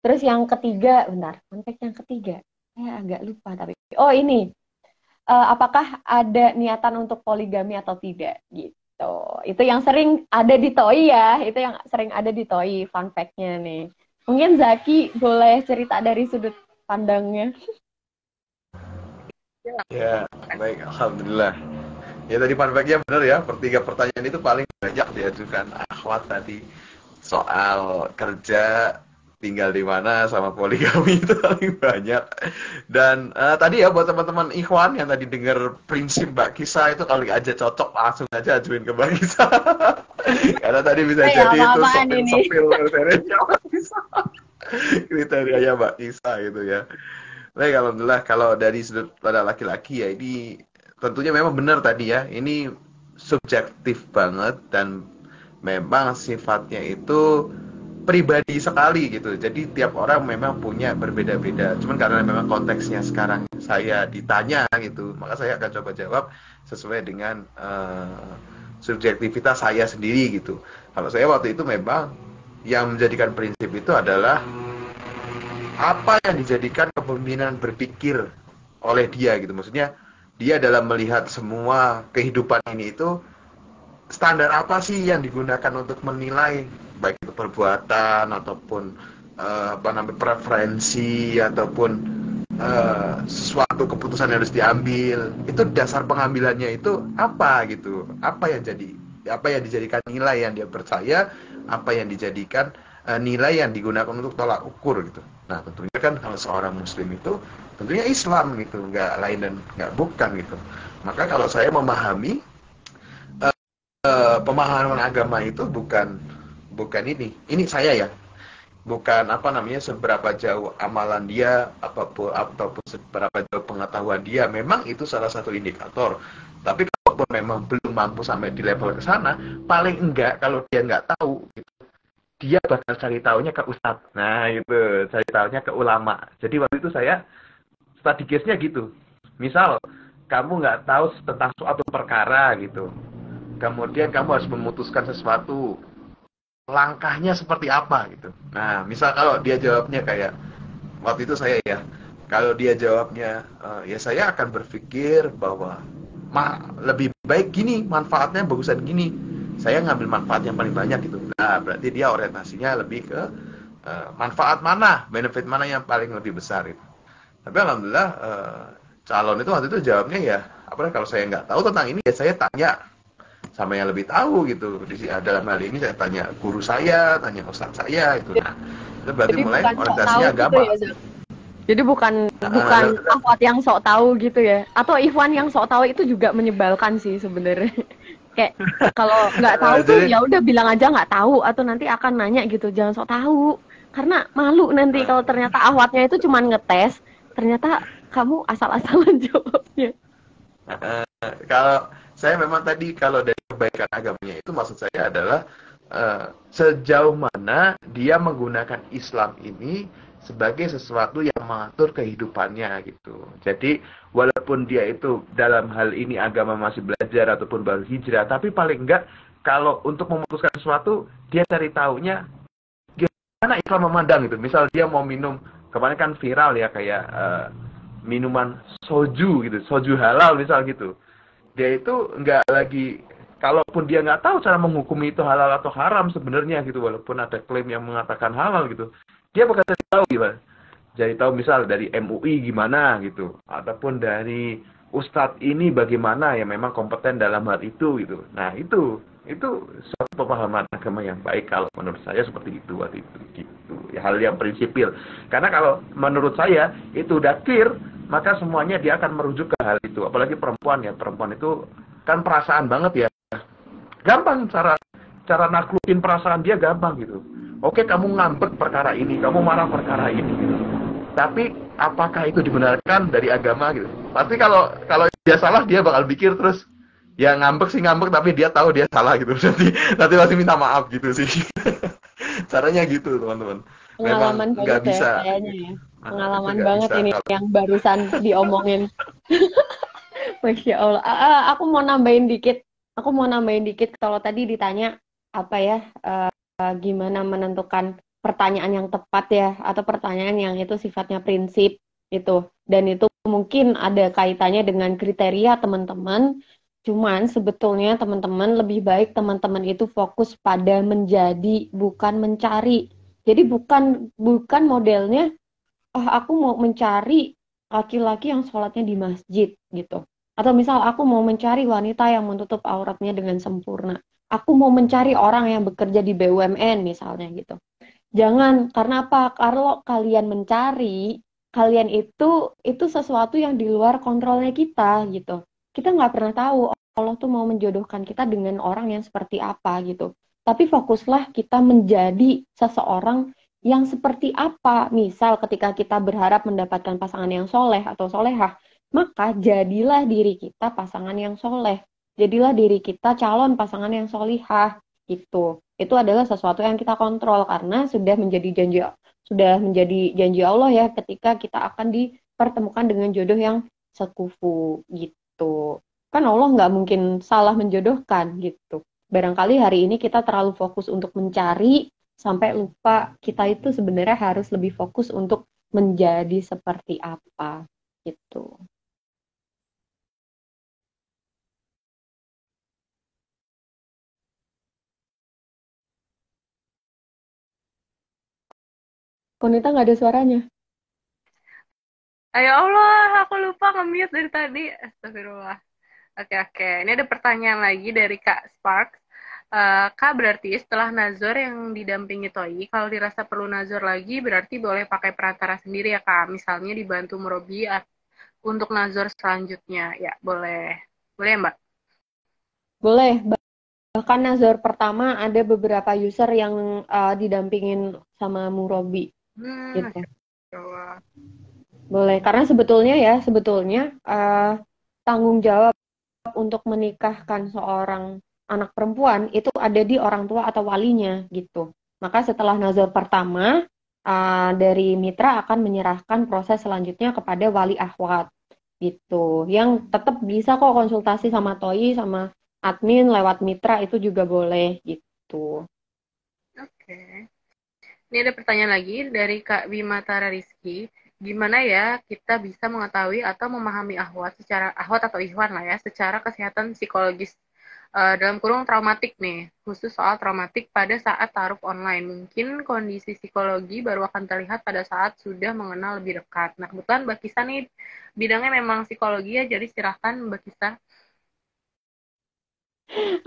Terus yang ketiga, bentar, konteks yang ketiga, saya agak lupa tapi. Oh ini, uh, apakah ada niatan untuk poligami atau tidak gitu. Itu yang sering ada di TOI ya, itu yang sering ada di TOI fun fact-nya nih. Mungkin Zaki boleh cerita dari sudut pandangnya. Ya, baik, alhamdulillah. Ya tadi fun fact-nya benar ya, pertiga pertanyaan itu paling banyak diajukan akhwat tadi soal kerja tinggal di mana sama poligami itu paling banyak. Dan uh, tadi ya buat teman-teman Ikhwan yang tadi dengar prinsip Mbak Kisah itu kalau aja cocok langsung aja ajuin ke Mbak Kisah. Karena tadi bisa Hey, jadi itu apa-apaan sopil-sopil kriterianya Mbak kriterianya Mbak Kisah gitu ya. Baik, alhamdulillah kalau dari sudut pada laki-laki ya ini tentunya memang benar tadi ya. Ini subjektif banget dan memang sifatnya itu pribadi sekali gitu. Jadi tiap orang memang punya berbeda-beda. Cuman karena memang konteksnya sekarang saya ditanya gitu, maka saya akan coba jawab sesuai dengan uh, subjektivitas saya sendiri gitu. Kalau saya waktu itu memang yang menjadikan prinsip itu adalah apa yang dijadikan kepemimpinan berpikir oleh dia gitu. Maksudnya dia dalam melihat semua kehidupan ini itu standar apa sih yang digunakan untuk menilai baik itu perbuatan ataupun uh, apa namanya preferensi ataupun uh, sesuatu keputusan yang harus diambil itu dasar pengambilannya itu apa gitu? Apa yang jadi apa yang dijadikan nilai yang dia percaya apa yang dijadikan uh, nilai yang digunakan untuk tolak ukur gitu. Nah tentunya kan kalau seorang muslim itu tentunya Islam gitu nggak lain dan nggak bukan gitu. Maka kalau saya memahami uh, pemahaman agama itu bukan bukan ini. Ini saya ya. Bukan apa namanya seberapa jauh amalan dia apa pun ataupun seberapa jauh pengetahuan dia. Memang itu salah satu indikator. Tapi kalaupun memang belum mampu sampai di level ke sana, paling enggak kalau dia nggak tahu gitu, dia bakal cari tahunya ke ustadz. Nah, itu cari tahunya ke ulama. Jadi waktu itu saya study case-nya gitu. Misal kamu nggak tahu tentang suatu perkara gitu. Kemudian kamu harus memutuskan sesuatu langkahnya seperti apa gitu. Nah, misal kalau dia jawabnya kayak waktu itu saya ya, kalau dia jawabnya uh, ya saya akan berpikir bahwa ma lebih baik gini, manfaatnya bagusan gini. Saya ngambil manfaat yang paling banyak gitu. Nah, berarti dia orientasinya lebih ke uh, manfaat mana, benefit mana yang paling lebih besar itu. Tapi alhamdulillah uh, calon itu waktu itu jawabnya ya, apa kalau saya nggak tahu tentang ini ya saya tanya sama yang lebih tahu gitu di dalam hal ini saya tanya guru saya tanya ustadz saya itu nah itu berarti Jadi mulai orientasinya tahu agama gitu ya? Jadi bukan Ah, bukan ah, Ahwat yang sok tahu gitu ya. Atau Ikhwan yang sok tahu itu juga menyebalkan sih sebenarnya. Kayak kalau nggak tahu Ah, tuh ya udah bilang aja nggak tahu atau nanti akan nanya gitu jangan sok tahu. Karena malu nanti kalau ternyata Ahwatnya itu cuman ngetes, ternyata kamu asal-asalan jawabnya. Eh, kalau saya memang tadi kalau dari kebaikan agamanya itu maksud saya adalah eh, sejauh mana dia menggunakan Islam ini sebagai sesuatu yang mengatur kehidupannya gitu. Jadi walaupun dia itu dalam hal ini agama masih belajar ataupun baru hijrah, tapi paling enggak kalau untuk memutuskan sesuatu dia cari taunya gimana Islam memandang gitu. Misal dia mau minum kemarin kan viral ya kayak eh, minuman soju gitu, soju halal misal gitu. Dia itu nggak lagi, kalaupun dia nggak tahu cara menghukumi itu halal atau haram sebenarnya gitu, walaupun ada klaim yang mengatakan halal gitu, dia bakal tahu gitu. Jadi tahu misal dari MUI gimana gitu, ataupun dari Ustadz ini bagaimana yang memang kompeten dalam hal itu gitu. Nah itu itu suatu pemahaman agama yang baik kalau menurut saya seperti itu waktu itu gitu. Ya, hal yang prinsipil. Karena kalau menurut saya itu clear maka semuanya dia akan merujuk ke hal itu. Apalagi perempuan ya perempuan itu kan perasaan banget ya. Gampang cara cara naklukin perasaan dia gampang gitu. Oke kamu ngambek perkara ini kamu marah perkara ini gitu. Tapi apakah itu dibenarkan dari agama gitu pasti kalau kalau dia salah dia bakal pikir terus ya ngambek sih ngambek tapi dia tahu dia salah gitu nanti nanti masih minta maaf gitu sih caranya gitu teman-teman Pengalaman Memang nggak banget bisa. ya kayaknya ya. Pengalaman banget ini kalau- yang barusan diomongin. Masya Allah. Ah, ah, aku mau nambahin dikit. Aku mau nambahin dikit kalau tadi ditanya apa ya eh, gimana menentukan pertanyaan yang tepat ya atau pertanyaan yang itu sifatnya prinsip itu dan itu mungkin ada kaitannya dengan kriteria teman-teman. Cuman sebetulnya teman-teman lebih baik teman-teman itu fokus pada menjadi bukan mencari. Jadi bukan bukan modelnya oh aku mau mencari laki-laki yang sholatnya di masjid gitu. Atau misal aku mau mencari wanita yang menutup auratnya dengan sempurna. Aku mau mencari orang yang bekerja di BUMN misalnya gitu. Jangan, karena apa? Kalau kalian mencari, kalian itu itu sesuatu yang di luar kontrolnya kita gitu. Kita nggak pernah tahu Allah tuh mau menjodohkan kita dengan orang yang seperti apa gitu. Tapi fokuslah kita menjadi seseorang yang seperti apa. Misal ketika kita berharap mendapatkan pasangan yang soleh atau solehah, maka jadilah diri kita pasangan yang soleh. Jadilah diri kita calon pasangan yang solihah gitu. Itu adalah sesuatu yang kita kontrol karena sudah menjadi janji sudah menjadi janji Allah ya ketika kita akan dipertemukan dengan jodoh yang sekufu gitu. Kan Allah nggak mungkin salah menjodohkan gitu. Barangkali hari ini kita terlalu fokus untuk mencari sampai lupa kita itu sebenarnya harus lebih fokus untuk menjadi seperti apa gitu. Konita nggak ada suaranya. Ayo Allah, aku lupa nge-mute dari tadi. Astagfirullah. Oke, oke. Ini ada pertanyaan lagi dari Kak Sparks. Uh, Kak, berarti setelah Nazor yang didampingi Toyi, kalau dirasa perlu Nazor lagi, berarti boleh pakai perantara sendiri ya Kak? Misalnya dibantu Merobi untuk Nazor selanjutnya. Ya, boleh. Boleh ya Mbak? Boleh. Bahkan Nazor pertama ada beberapa user yang uh, didampingin sama Murobi. Hmm, gitu. Boleh, karena sebetulnya ya, sebetulnya uh, tanggung jawab untuk menikahkan seorang anak perempuan itu ada di orang tua atau walinya gitu. Maka setelah nazar pertama uh, dari mitra akan menyerahkan proses selanjutnya kepada wali ahwat gitu. Yang tetap bisa kok konsultasi sama Toyi sama admin lewat mitra itu juga boleh gitu. Oke. Okay. Ini ada pertanyaan lagi dari Kak Bima Tara Rizky. Gimana ya kita bisa mengetahui atau memahami ahwat secara ahwat atau ihwan lah ya secara kesehatan psikologis uh, dalam kurung traumatik nih, khusus soal traumatik pada saat taruh online. Mungkin kondisi psikologi baru akan terlihat pada saat sudah mengenal lebih dekat. Nah, kebetulan Mbak Kisah nih bidangnya memang psikologi ya, jadi silahkan Mbak Kisah.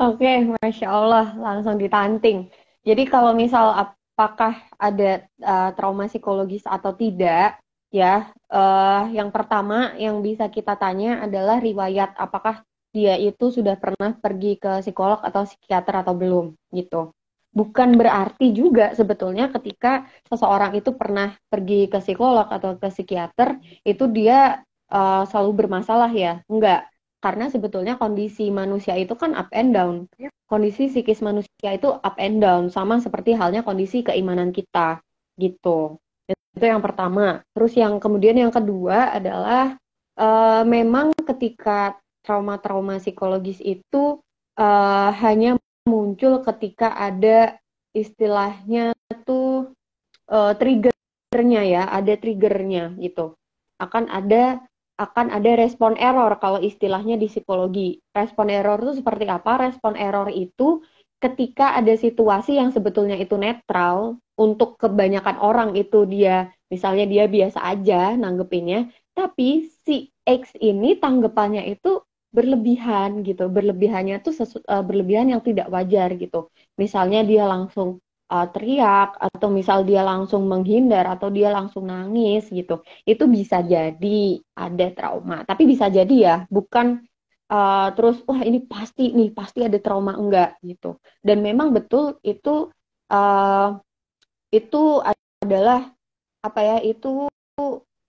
Oke, okay, Masya Allah, langsung ditanting. Jadi kalau misal apakah ada uh, trauma psikologis atau tidak ya. Uh, yang pertama yang bisa kita tanya adalah riwayat apakah dia itu sudah pernah pergi ke psikolog atau psikiater atau belum gitu. Bukan berarti juga sebetulnya ketika seseorang itu pernah pergi ke psikolog atau ke psikiater itu dia uh, selalu bermasalah ya. Enggak karena sebetulnya kondisi manusia itu kan up and down. Kondisi psikis manusia itu up and down sama seperti halnya kondisi keimanan kita gitu. Itu yang pertama. Terus yang kemudian yang kedua adalah uh, memang ketika trauma-trauma psikologis itu uh, hanya muncul ketika ada istilahnya tuh uh, triggernya ya ada triggernya gitu. Akan ada akan ada respon error kalau istilahnya di psikologi. Respon error itu seperti apa? Respon error itu ketika ada situasi yang sebetulnya itu netral untuk kebanyakan orang itu dia misalnya dia biasa aja nanggepinnya, tapi si X ini tanggapannya itu berlebihan gitu. Berlebihannya tuh uh, berlebihan yang tidak wajar gitu. Misalnya dia langsung uh, teriak atau misal dia langsung menghindar atau dia langsung nangis gitu itu bisa jadi ada trauma. Tapi bisa jadi ya bukan uh, terus wah ini pasti nih pasti ada trauma. Enggak gitu. Dan memang betul itu uh, itu adalah apa ya itu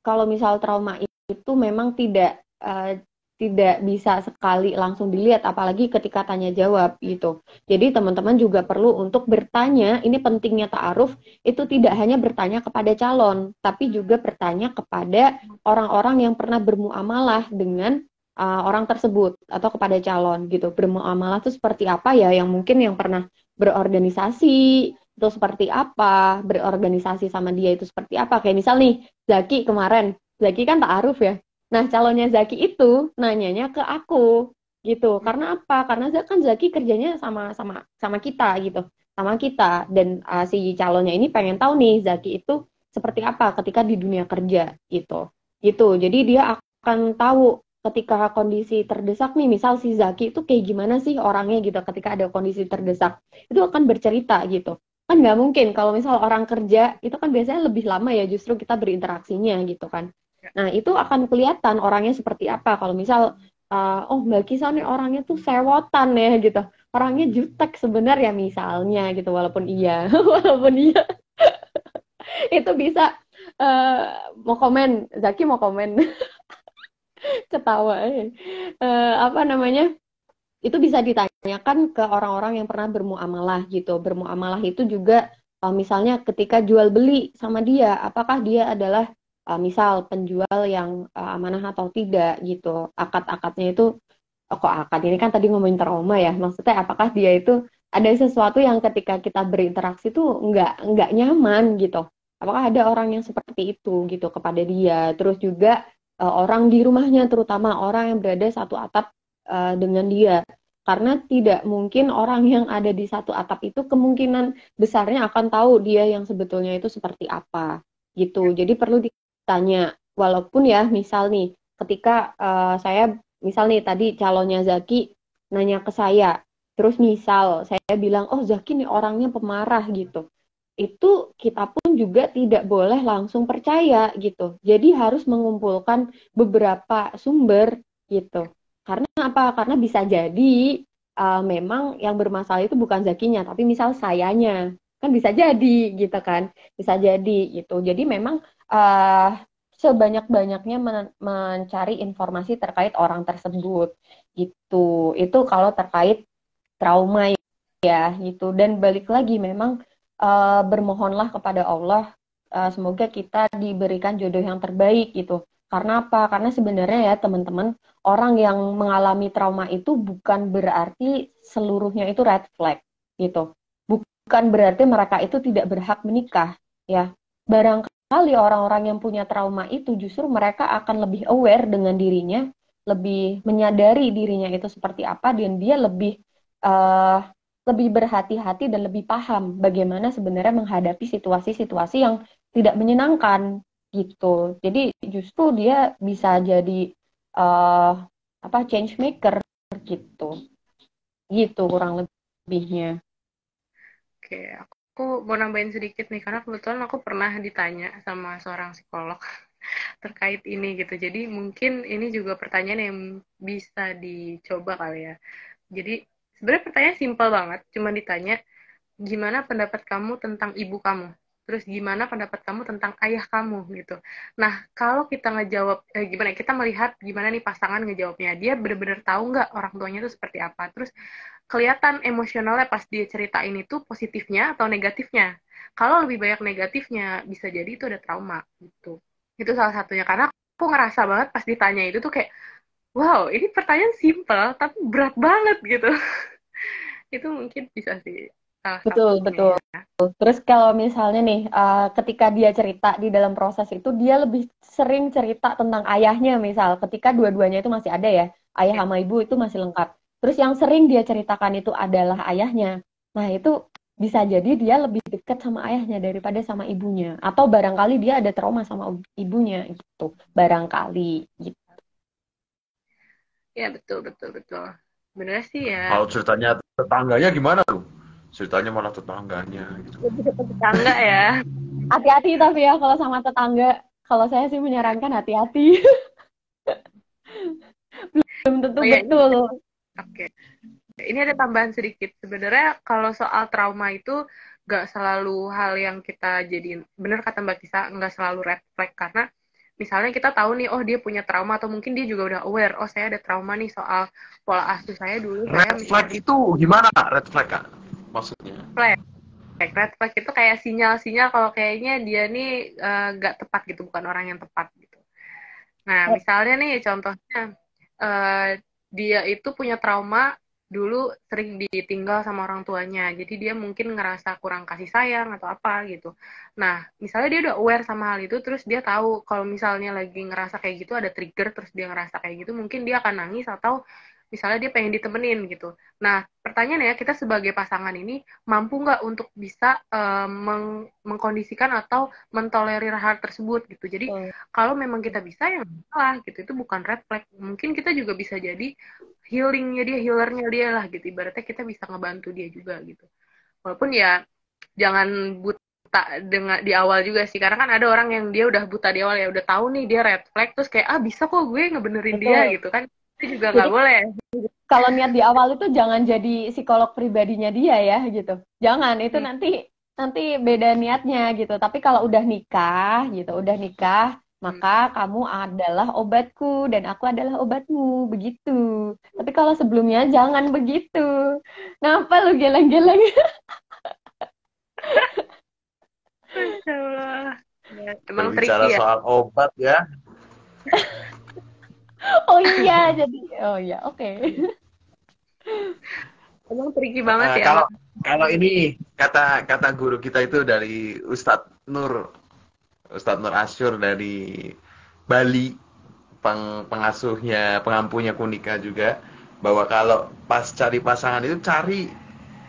kalau misal trauma itu memang tidak uh, tidak bisa sekali langsung dilihat apalagi ketika tanya jawab gitu. Jadi teman-teman juga perlu untuk bertanya, ini pentingnya ta'aruf itu tidak hanya bertanya kepada calon, tapi juga bertanya kepada orang-orang yang pernah bermuamalah dengan uh, orang tersebut atau kepada calon gitu. Bermuamalah itu seperti apa ya yang mungkin yang pernah berorganisasi itu seperti apa, berorganisasi sama dia itu seperti apa. Kayak misal nih, Zaki kemarin, Zaki kan ta'aruf ya, Nah, calonnya Zaki itu nanyanya ke aku gitu. Karena apa? Karena kan Zaki kerjanya sama sama sama kita gitu. Sama kita dan uh, si calonnya ini pengen tahu nih Zaki itu seperti apa ketika di dunia kerja gitu. Gitu. Jadi dia akan tahu ketika kondisi terdesak nih, misal si Zaki itu kayak gimana sih orangnya gitu ketika ada kondisi terdesak. Itu akan bercerita gitu. kan nggak mungkin kalau misal orang kerja itu kan biasanya lebih lama ya justru kita berinteraksinya gitu kan. Nah itu akan kelihatan orangnya seperti apa. Kalau misal uh, oh Mbak Kisah nih orangnya tuh sewotan ya gitu. Orangnya jutek sebenarnya misalnya gitu. Walaupun iya walaupun iya. Itu bisa uh, mau komen. Zaki mau komen. Ketawa. Uh, apa namanya? Itu bisa ditanyakan ke orang-orang yang pernah bermuamalah gitu. Bermuamalah itu juga misalnya ketika jual beli sama dia apakah dia adalah uh, misal penjual yang uh, amanah atau tidak gitu. Akad-akadnya itu oh, kok akad ini kan tadi ngomongin trauma ya. Maksudnya apakah dia itu ada sesuatu yang ketika kita berinteraksi tuh nggak nggak nyaman gitu? Apakah ada orang yang seperti itu gitu kepada dia? Terus juga uh, orang di rumahnya terutama orang yang berada satu atap uh, dengan dia. Karena tidak mungkin orang yang ada di satu atap itu kemungkinan besarnya akan tahu dia yang sebetulnya itu seperti apa gitu. Jadi perlu tanya walaupun ya misal nih ketika uh, saya misal nih tadi calonnya Zaki nanya ke saya terus misal saya bilang oh Zaki nih orangnya pemarah gitu. Itu kita pun juga tidak boleh langsung percaya gitu. Jadi harus mengumpulkan beberapa sumber gitu. Karena apa? Karena bisa jadi uh, memang yang bermasalah itu bukan Zakinya tapi misal sayanya. Kan bisa jadi gitu kan. Bisa jadi gitu. Jadi memang uh, sebanyak-banyaknya men mencari informasi terkait orang tersebut gitu. Itu kalau terkait trauma ya gitu. Dan balik lagi memang uh, bermohonlah kepada Allah uh, semoga kita diberikan jodoh yang terbaik gitu. Karena apa? Karena sebenarnya ya teman-teman orang yang mengalami trauma itu bukan berarti seluruhnya itu red flag gitu. Bukan berarti mereka itu tidak berhak menikah ya. Barangkali orang-orang yang punya trauma itu justru mereka akan lebih aware dengan dirinya lebih menyadari dirinya itu seperti apa dan dia lebih uh, lebih berhati-hati dan lebih paham bagaimana sebenarnya menghadapi situasi-situasi yang tidak menyenangkan gitu. Jadi justru dia bisa jadi uh, apa change maker gitu. Gitu kurang lebihnya. Oke, aku mau nambahin sedikit nih karena kebetulan aku pernah ditanya sama seorang psikolog terkait ini gitu. Jadi mungkin ini juga pertanyaan yang bisa dicoba kali ya. Jadi sebenarnya pertanyaan simpel banget, cuma ditanya gimana pendapat kamu tentang ibu kamu, terus gimana pendapat kamu tentang ayah kamu gitu. Nah kalau kita ngejawab eh, gimana kita melihat gimana nih pasangan ngejawabnya, dia benar-benar tahu nggak orang tuanya itu seperti apa, terus kelihatan emosionalnya pas dia ceritain itu positifnya atau negatifnya. Kalau lebih banyak negatifnya, bisa jadi itu ada trauma gitu. Itu salah satunya karena aku ngerasa banget pas ditanya itu tuh kayak wow ini pertanyaan simple tapi berat banget gitu itu mungkin bisa sih betul betul ya. terus kalau misalnya nih uh, ketika dia cerita di dalam proses itu dia lebih sering cerita tentang ayahnya misal ketika dua-duanya itu masih ada ya ayah sama ibu itu masih lengkap terus yang sering dia ceritakan itu adalah ayahnya nah itu bisa jadi dia lebih dekat sama ayahnya daripada sama ibunya atau barangkali dia ada trauma sama ibunya gitu barangkali gitu Ya betul betul betul. Bener sih ya. Kalau ceritanya tetangganya gimana tuh? Ceritanya malah tetangganya gitu. Tetangga ya. Hati-hati tapi ya kalau sama tetangga. Kalau saya sih menyarankan hati-hati. Belum tentu oh, ya. betul. Oke. Okay. Ini ada tambahan sedikit. Sebenarnya kalau soal trauma itu gak selalu hal yang kita jadiin. Bener kata Mbak Tisa, nggak selalu red flag karena misalnya kita tahu nih oh dia punya trauma atau mungkin dia juga udah aware oh saya ada trauma nih soal pola asuh saya dulu red saya flag itu gimana red flag kak maksudnya? Flag. Red flag itu kayak sinyal-sinyal kalau kayaknya dia nih uh, eh, gak tepat gitu bukan orang yang tepat gitu. Nah misalnya nih contohnya uh, dia itu punya trauma dulu sering ditinggal sama orang tuanya. Jadi dia mungkin ngerasa kurang kasih sayang atau apa gitu. Nah misalnya dia udah aware sama hal itu terus dia tahu kalau misalnya lagi ngerasa kayak gitu ada trigger terus dia ngerasa kayak gitu mungkin dia akan nangis atau misalnya dia pengen ditemenin gitu. Nah, pertanyaannya kita sebagai pasangan ini mampu nggak untuk bisa uh, meng mengkondisikan atau mentolerir hal tersebut gitu. Jadi hmm. kalau memang kita bisa yang salah gitu, itu bukan red flag. Mungkin kita juga bisa jadi healingnya dia, healernya dia lah gitu. Ibaratnya kita bisa ngebantu dia juga gitu. Walaupun ya jangan buta dengan di awal juga sih karena kan ada orang yang dia udah buta di awal ya udah tahu nih dia red flag terus kayak ah bisa kok gue ngebenerin Betul. dia gitu kan itu juga nggak boleh Kalau niat di awal itu jangan jadi psikolog pribadinya dia ya gitu. Jangan itu Hmm. nanti nanti beda niatnya gitu. Tapi kalau udah nikah gitu, udah nikah, maka kamu adalah obatku dan aku adalah obatmu begitu. Tapi kalau sebelumnya jangan begitu. Kenapa lu geleng-geleng? Ya, emang tricky ya soal obat ya. Oh iya, jadi oh iya, oke. emang tricky banget Nah, ya? kalau kalau ini kata kata guru kita itu dari Ustadz Nur. Ustadz Nur Asyur dari Bali. Peng, pengasuhnya pengampunya Kunika juga. Bahwa kalau pas cari pasangan itu cari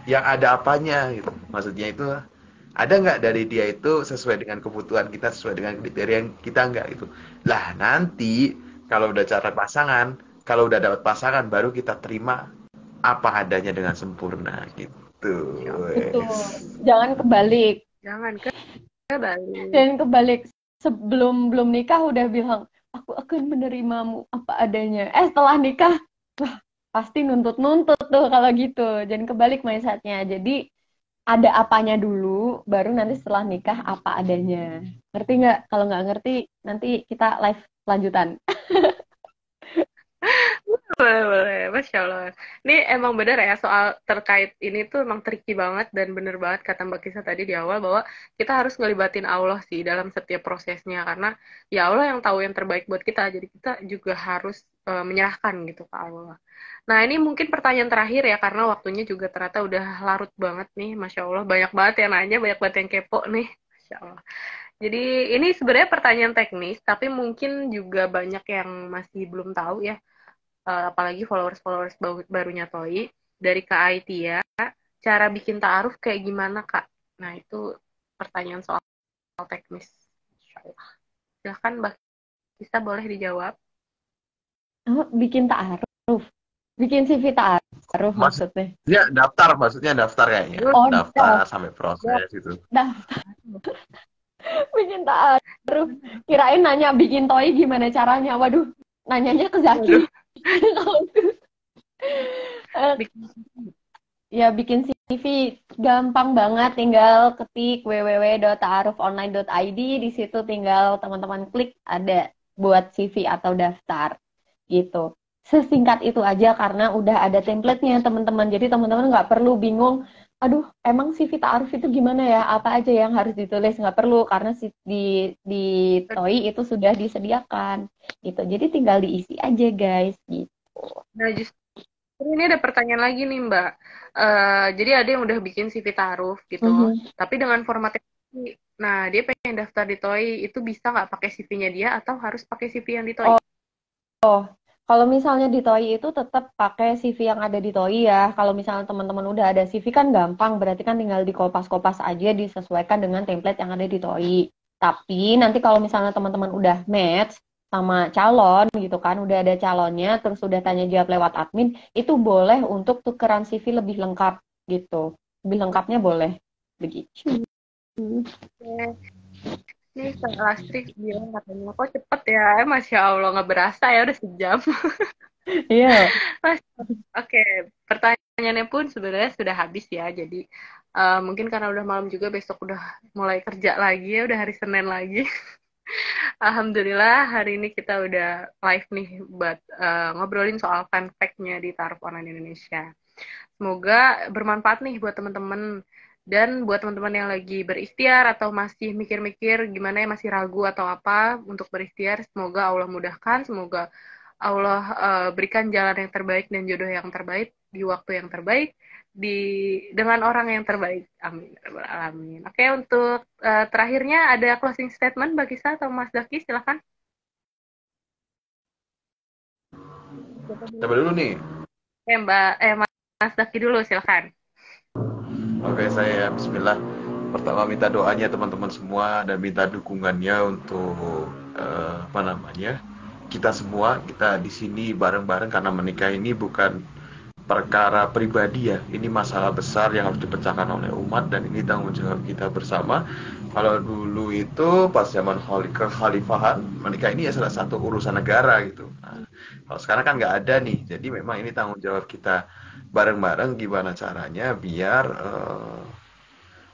yang ada apanya gitu. Maksudnya itu ada nggak dari dia itu sesuai dengan kebutuhan kita sesuai dengan kriteria yang kita nggak gitu. Lah nanti kalau udah cari pasangan kalau udah dapat pasangan baru kita terima apa adanya dengan sempurna gitu Betul. Jangan kebalik. jangan ke Bali Dan kebalik sebelum belum nikah udah bilang aku akan menerimamu apa adanya. Eh setelah nikah, wah pasti nuntut-nuntut tuh kalau gitu. Jangan kebalik mindsetnya. Jadi ada apanya dulu, baru nanti setelah nikah apa adanya. Ngerti nggak? Kalau nggak ngerti, nanti kita live lanjutan. boleh boleh. Masya Allah. Ini emang bener ya soal terkait ini tuh emang tricky banget dan bener banget kata Mbak Kisa tadi di awal bahwa kita harus ngelibatin Allah sih dalam setiap prosesnya. Karena ya Allah yang tahu yang terbaik buat kita jadi kita juga harus eh, menyerahkan gitu ke Allah. Nah ini mungkin pertanyaan terakhir ya karena waktunya juga ternyata udah larut banget nih. Masya Allah banyak banget yang nanya banyak banget yang kepo nih. Masya Allah jadi ini sebenarnya pertanyaan teknis tapi mungkin juga banyak yang masih belum tahu ya eh, apalagi followers-followers barunya Toi dari Kak Aitia, cara bikin ta'aruf kayak gimana Kak? Nah itu pertanyaan soal teknis. Silahkan Mbak Kisa boleh dijawab. Oh, bikin ta'aruf. Bikin CV ta'aruf Mas- maksudnya. ya daftar maksudnya daftar kayaknya Oh, daftar sampai proses itu Bikin ta'aruf. Kirain nanya bikin toy gimana caranya. Waduh, nanyanya ke Zaki. Ya, bikin CV gampang banget, tinggal ketik www.taarufonline.id, di situ tinggal teman-teman klik ada buat CV atau daftar gitu. Sesingkat itu aja karena udah ada template-nya teman-teman. Jadi teman-teman nggak perlu bingung, aduh emang CV taaruf itu gimana ya? Apa aja yang harus ditulis? Nggak perlu karena si- di di TOI itu sudah disediakan gitu. Jadi tinggal diisi aja guys gitu. Nah justru ini ada pertanyaan lagi nih Mbak. Eh, jadi ada yang udah bikin CV ta'aruf gitu, Mhm. tapi dengan format Nah, dia pengen daftar di TOI, itu bisa nggak pakai CV-nya dia atau harus pakai CV yang di TOI? Oh, kalau misalnya di TOI itu tetap pakai CV yang ada di TOI ya. Kalau misalnya teman-teman udah ada CV kan gampang, berarti kan tinggal dikopas-kopas aja disesuaikan dengan template yang ada di TOI. Tapi nanti kalau misalnya teman-teman udah match sama calon gitu kan, udah ada calonnya, terus udah tanya jawab lewat admin, itu boleh untuk tukeran CV lebih lengkap gitu. Lebih lengkapnya boleh begitu. Nih, Kak Lastri bilang katanya, kok cepet ya? Eh, Masya Allah, nggak berasa ya, udah sejam. Iya. Oke, pertanyaannya pun sebenarnya sudah habis ya. Jadi eh, mungkin karena udah malam juga besok udah mulai kerja lagi ya, udah hari Senin lagi. Alhamdulillah hari ini kita udah live nih buat eh, ngobrolin soal fun fact-nya di Tarif Online Indonesia. Semoga bermanfaat nih buat teman-teman dan buat teman-teman yang lagi berikhtiar atau masih mikir-mikir gimana ya masih ragu atau apa untuk berikhtiar, semoga Allah mudahkan, semoga Allah eh, berikan jalan yang terbaik dan jodoh yang terbaik di waktu yang terbaik di dengan orang yang terbaik. Amin. ya Alamin. Oke, untuk eh, terakhirnya ada closing statement Mbak Kisa atau Mas Daki, silakan. coba dulu nih Eh, Mbak eh Mas Daki dulu silakan. Oke, saya Bismillah. Pertama minta doanya teman-teman semua dan minta dukungannya untuk eh, apa namanya kita semua kita di sini bareng-bareng karena menikah ini bukan perkara pribadi ya. Ini masalah besar yang harus dipecahkan oleh umat dan ini tanggung jawab kita bersama. Kalau dulu itu pas zaman kekhalifahan menikah ini ya salah satu urusan negara gitu. Nah, kalau sekarang kan nggak ada nih. Jadi memang ini tanggung jawab kita bareng-bareng gimana caranya biar uh,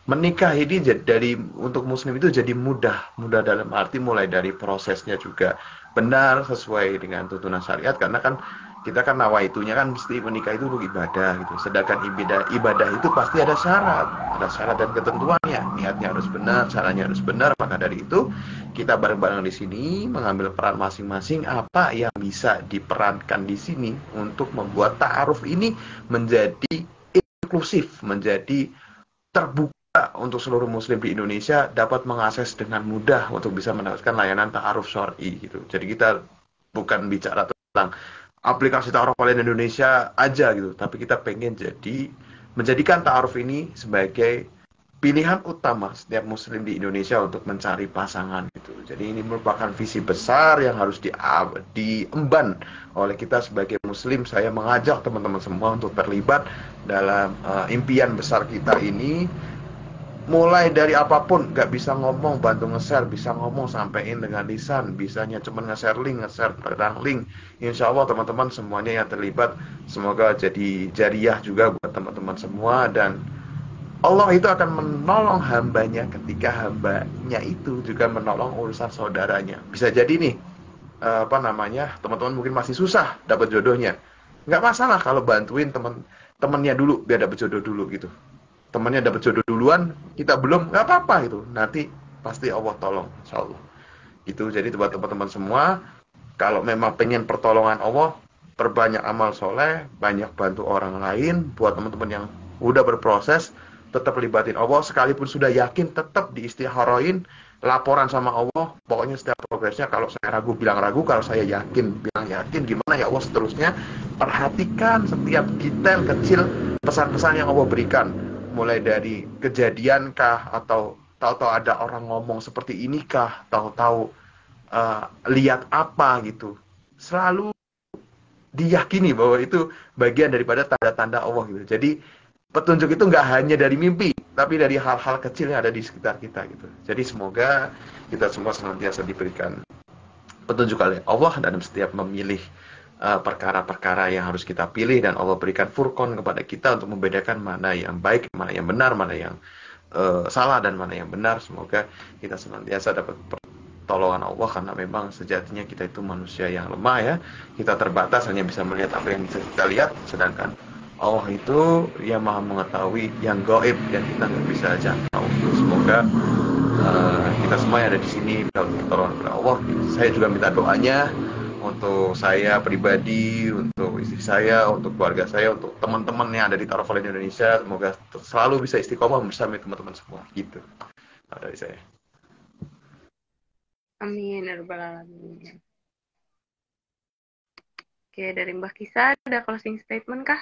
menikah ini dari untuk muslim itu jadi mudah. Mudah dalam arti mulai dari prosesnya juga benar sesuai dengan tuntunan syariat. Karena kan kita kan nawaitunya kan mesti menikah itu untuk ibadah gitu. Sedangkan ibadah ibadah itu pasti ada syarat, ada syarat dan ketentuannya. Niatnya harus benar, caranya harus benar. Maka dari itu kita bareng-bareng di sini mengambil peran masing-masing apa yang bisa diperankan di sini untuk membuat ta'aruf ini menjadi inklusif, menjadi terbuka untuk seluruh muslim di Indonesia dapat mengakses dengan mudah untuk bisa mendapatkan layanan ta'aruf syar'i gitu. Jadi kita bukan bicara tentang aplikasi ta'aruf kalian Indonesia aja gitu tapi kita pengen jadi menjadikan ta'aruf ini sebagai pilihan utama setiap muslim di Indonesia untuk mencari pasangan gitu. Jadi ini merupakan visi besar yang harus di, diemban oleh kita sebagai muslim. Saya mengajak teman-teman semua untuk terlibat dalam uh, impian besar kita ini mulai dari apa pun nggak bisa ngomong bantu nge-share bisa ngomong sampein dengan lisan bisanya cuma nge-share link nge-share tentang link. Insya Allah teman-teman semuanya yang terlibat semoga jadi jariah juga buat teman-teman semua. Dan Allah itu akan menolong hambanya ketika hambanya itu juga menolong urusan saudaranya. Bisa jadi nih eh, apa namanya teman-teman mungkin masih susah dapat jodohnya. Nggak masalah kalau bantuin teman temannya dulu biar dapat jodoh dulu gitu temannya dapat jodoh duluan, kita belum, nggak apa-apa itu. Nanti pasti Allah tolong, insya Allah. Itu jadi buat teman-teman semua, kalau memang pengen pertolongan Allah, perbanyak amal soleh, banyak bantu orang lain, buat teman-teman yang udah berproses, tetap libatin Allah, sekalipun sudah yakin, tetap diistiharoin, laporan sama Allah, pokoknya setiap progresnya, kalau saya ragu, bilang ragu, kalau saya yakin, bilang yakin, gimana? Ya Allah seterusnya, perhatikan setiap detail kecil pesan-pesan yang Allah berikan mulai dari kejadian kah atau tahu-tahu ada orang ngomong seperti ini kah tahu-tahu uh, lihat apa gitu. Selalu diyakini bahwa itu bagian daripada tanda-tanda Allah gitu. Jadi petunjuk itu nggak hanya dari mimpi tapi dari hal-hal kecil yang ada di sekitar kita gitu. Jadi semoga kita semua senantiasa diberikan petunjuk oleh Allah dalam setiap memilih perkara-perkara uh, yang harus kita pilih dan Allah berikan furqon kepada kita untuk membedakan mana yang baik, mana yang benar, mana yang uh, salah dan mana yang benar. Semoga kita senantiasa dapat pertolongan Allah karena memang sejatinya kita itu manusia yang lemah ya. Kita terbatas hanya bisa melihat apa yang bisa kita lihat sedangkan Allah itu yang maha mengetahui yang gaib dan kita nggak bisa jangkau. Semoga uh, kita semua yang ada di sini bisa pertolongan Allah. Saya juga minta doanya untuk saya pribadi, untuk istri saya, untuk keluarga saya, untuk teman-teman yang ada di Tarofal Indonesia, semoga selalu bisa istiqomah bersama teman-teman semua. Gitu dari saya. Amin, ya alamin. Oke, dari Mbak Kisah ada closing statement kah?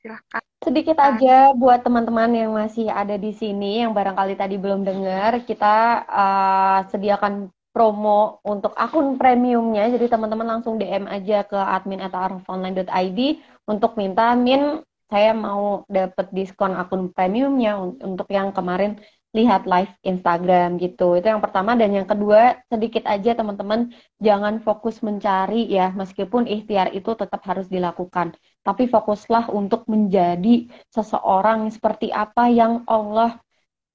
Silahkan. Sedikit aja buat teman-teman yang masih ada di sini yang barangkali tadi belum dengar, kita uh, sediakan promo untuk akun premiumnya. Jadi teman-teman langsung DM aja ke admin atau arfonline.id untuk minta min saya mau dapat diskon akun premiumnya untuk yang kemarin lihat live Instagram gitu. Itu yang pertama dan yang kedua sedikit aja teman-teman jangan fokus mencari ya meskipun ikhtiar itu tetap harus dilakukan. Tapi fokuslah untuk menjadi seseorang seperti apa yang Allah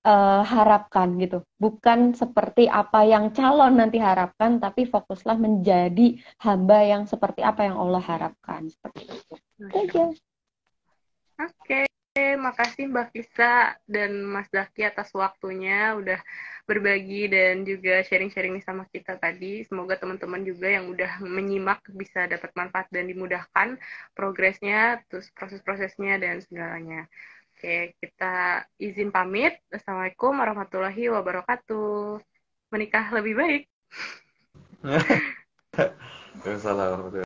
uh, harapkan gitu. Bukan seperti apa yang calon nanti harapkan, tapi fokuslah menjadi hamba yang seperti apa yang Allah harapkan. Seperti itu. Oke, okay. makasih Mbak Kisa dan Mas Daki atas waktunya udah berbagi dan juga sharing-sharing sama kita tadi. Semoga teman-teman juga yang udah menyimak bisa dapat manfaat dan dimudahkan progresnya, terus proses-prosesnya dan segalanya. Oke, kita izin pamit. Assalamualaikum warahmatullahi wabarakatuh. Menikah lebih baik. Assalamualaikum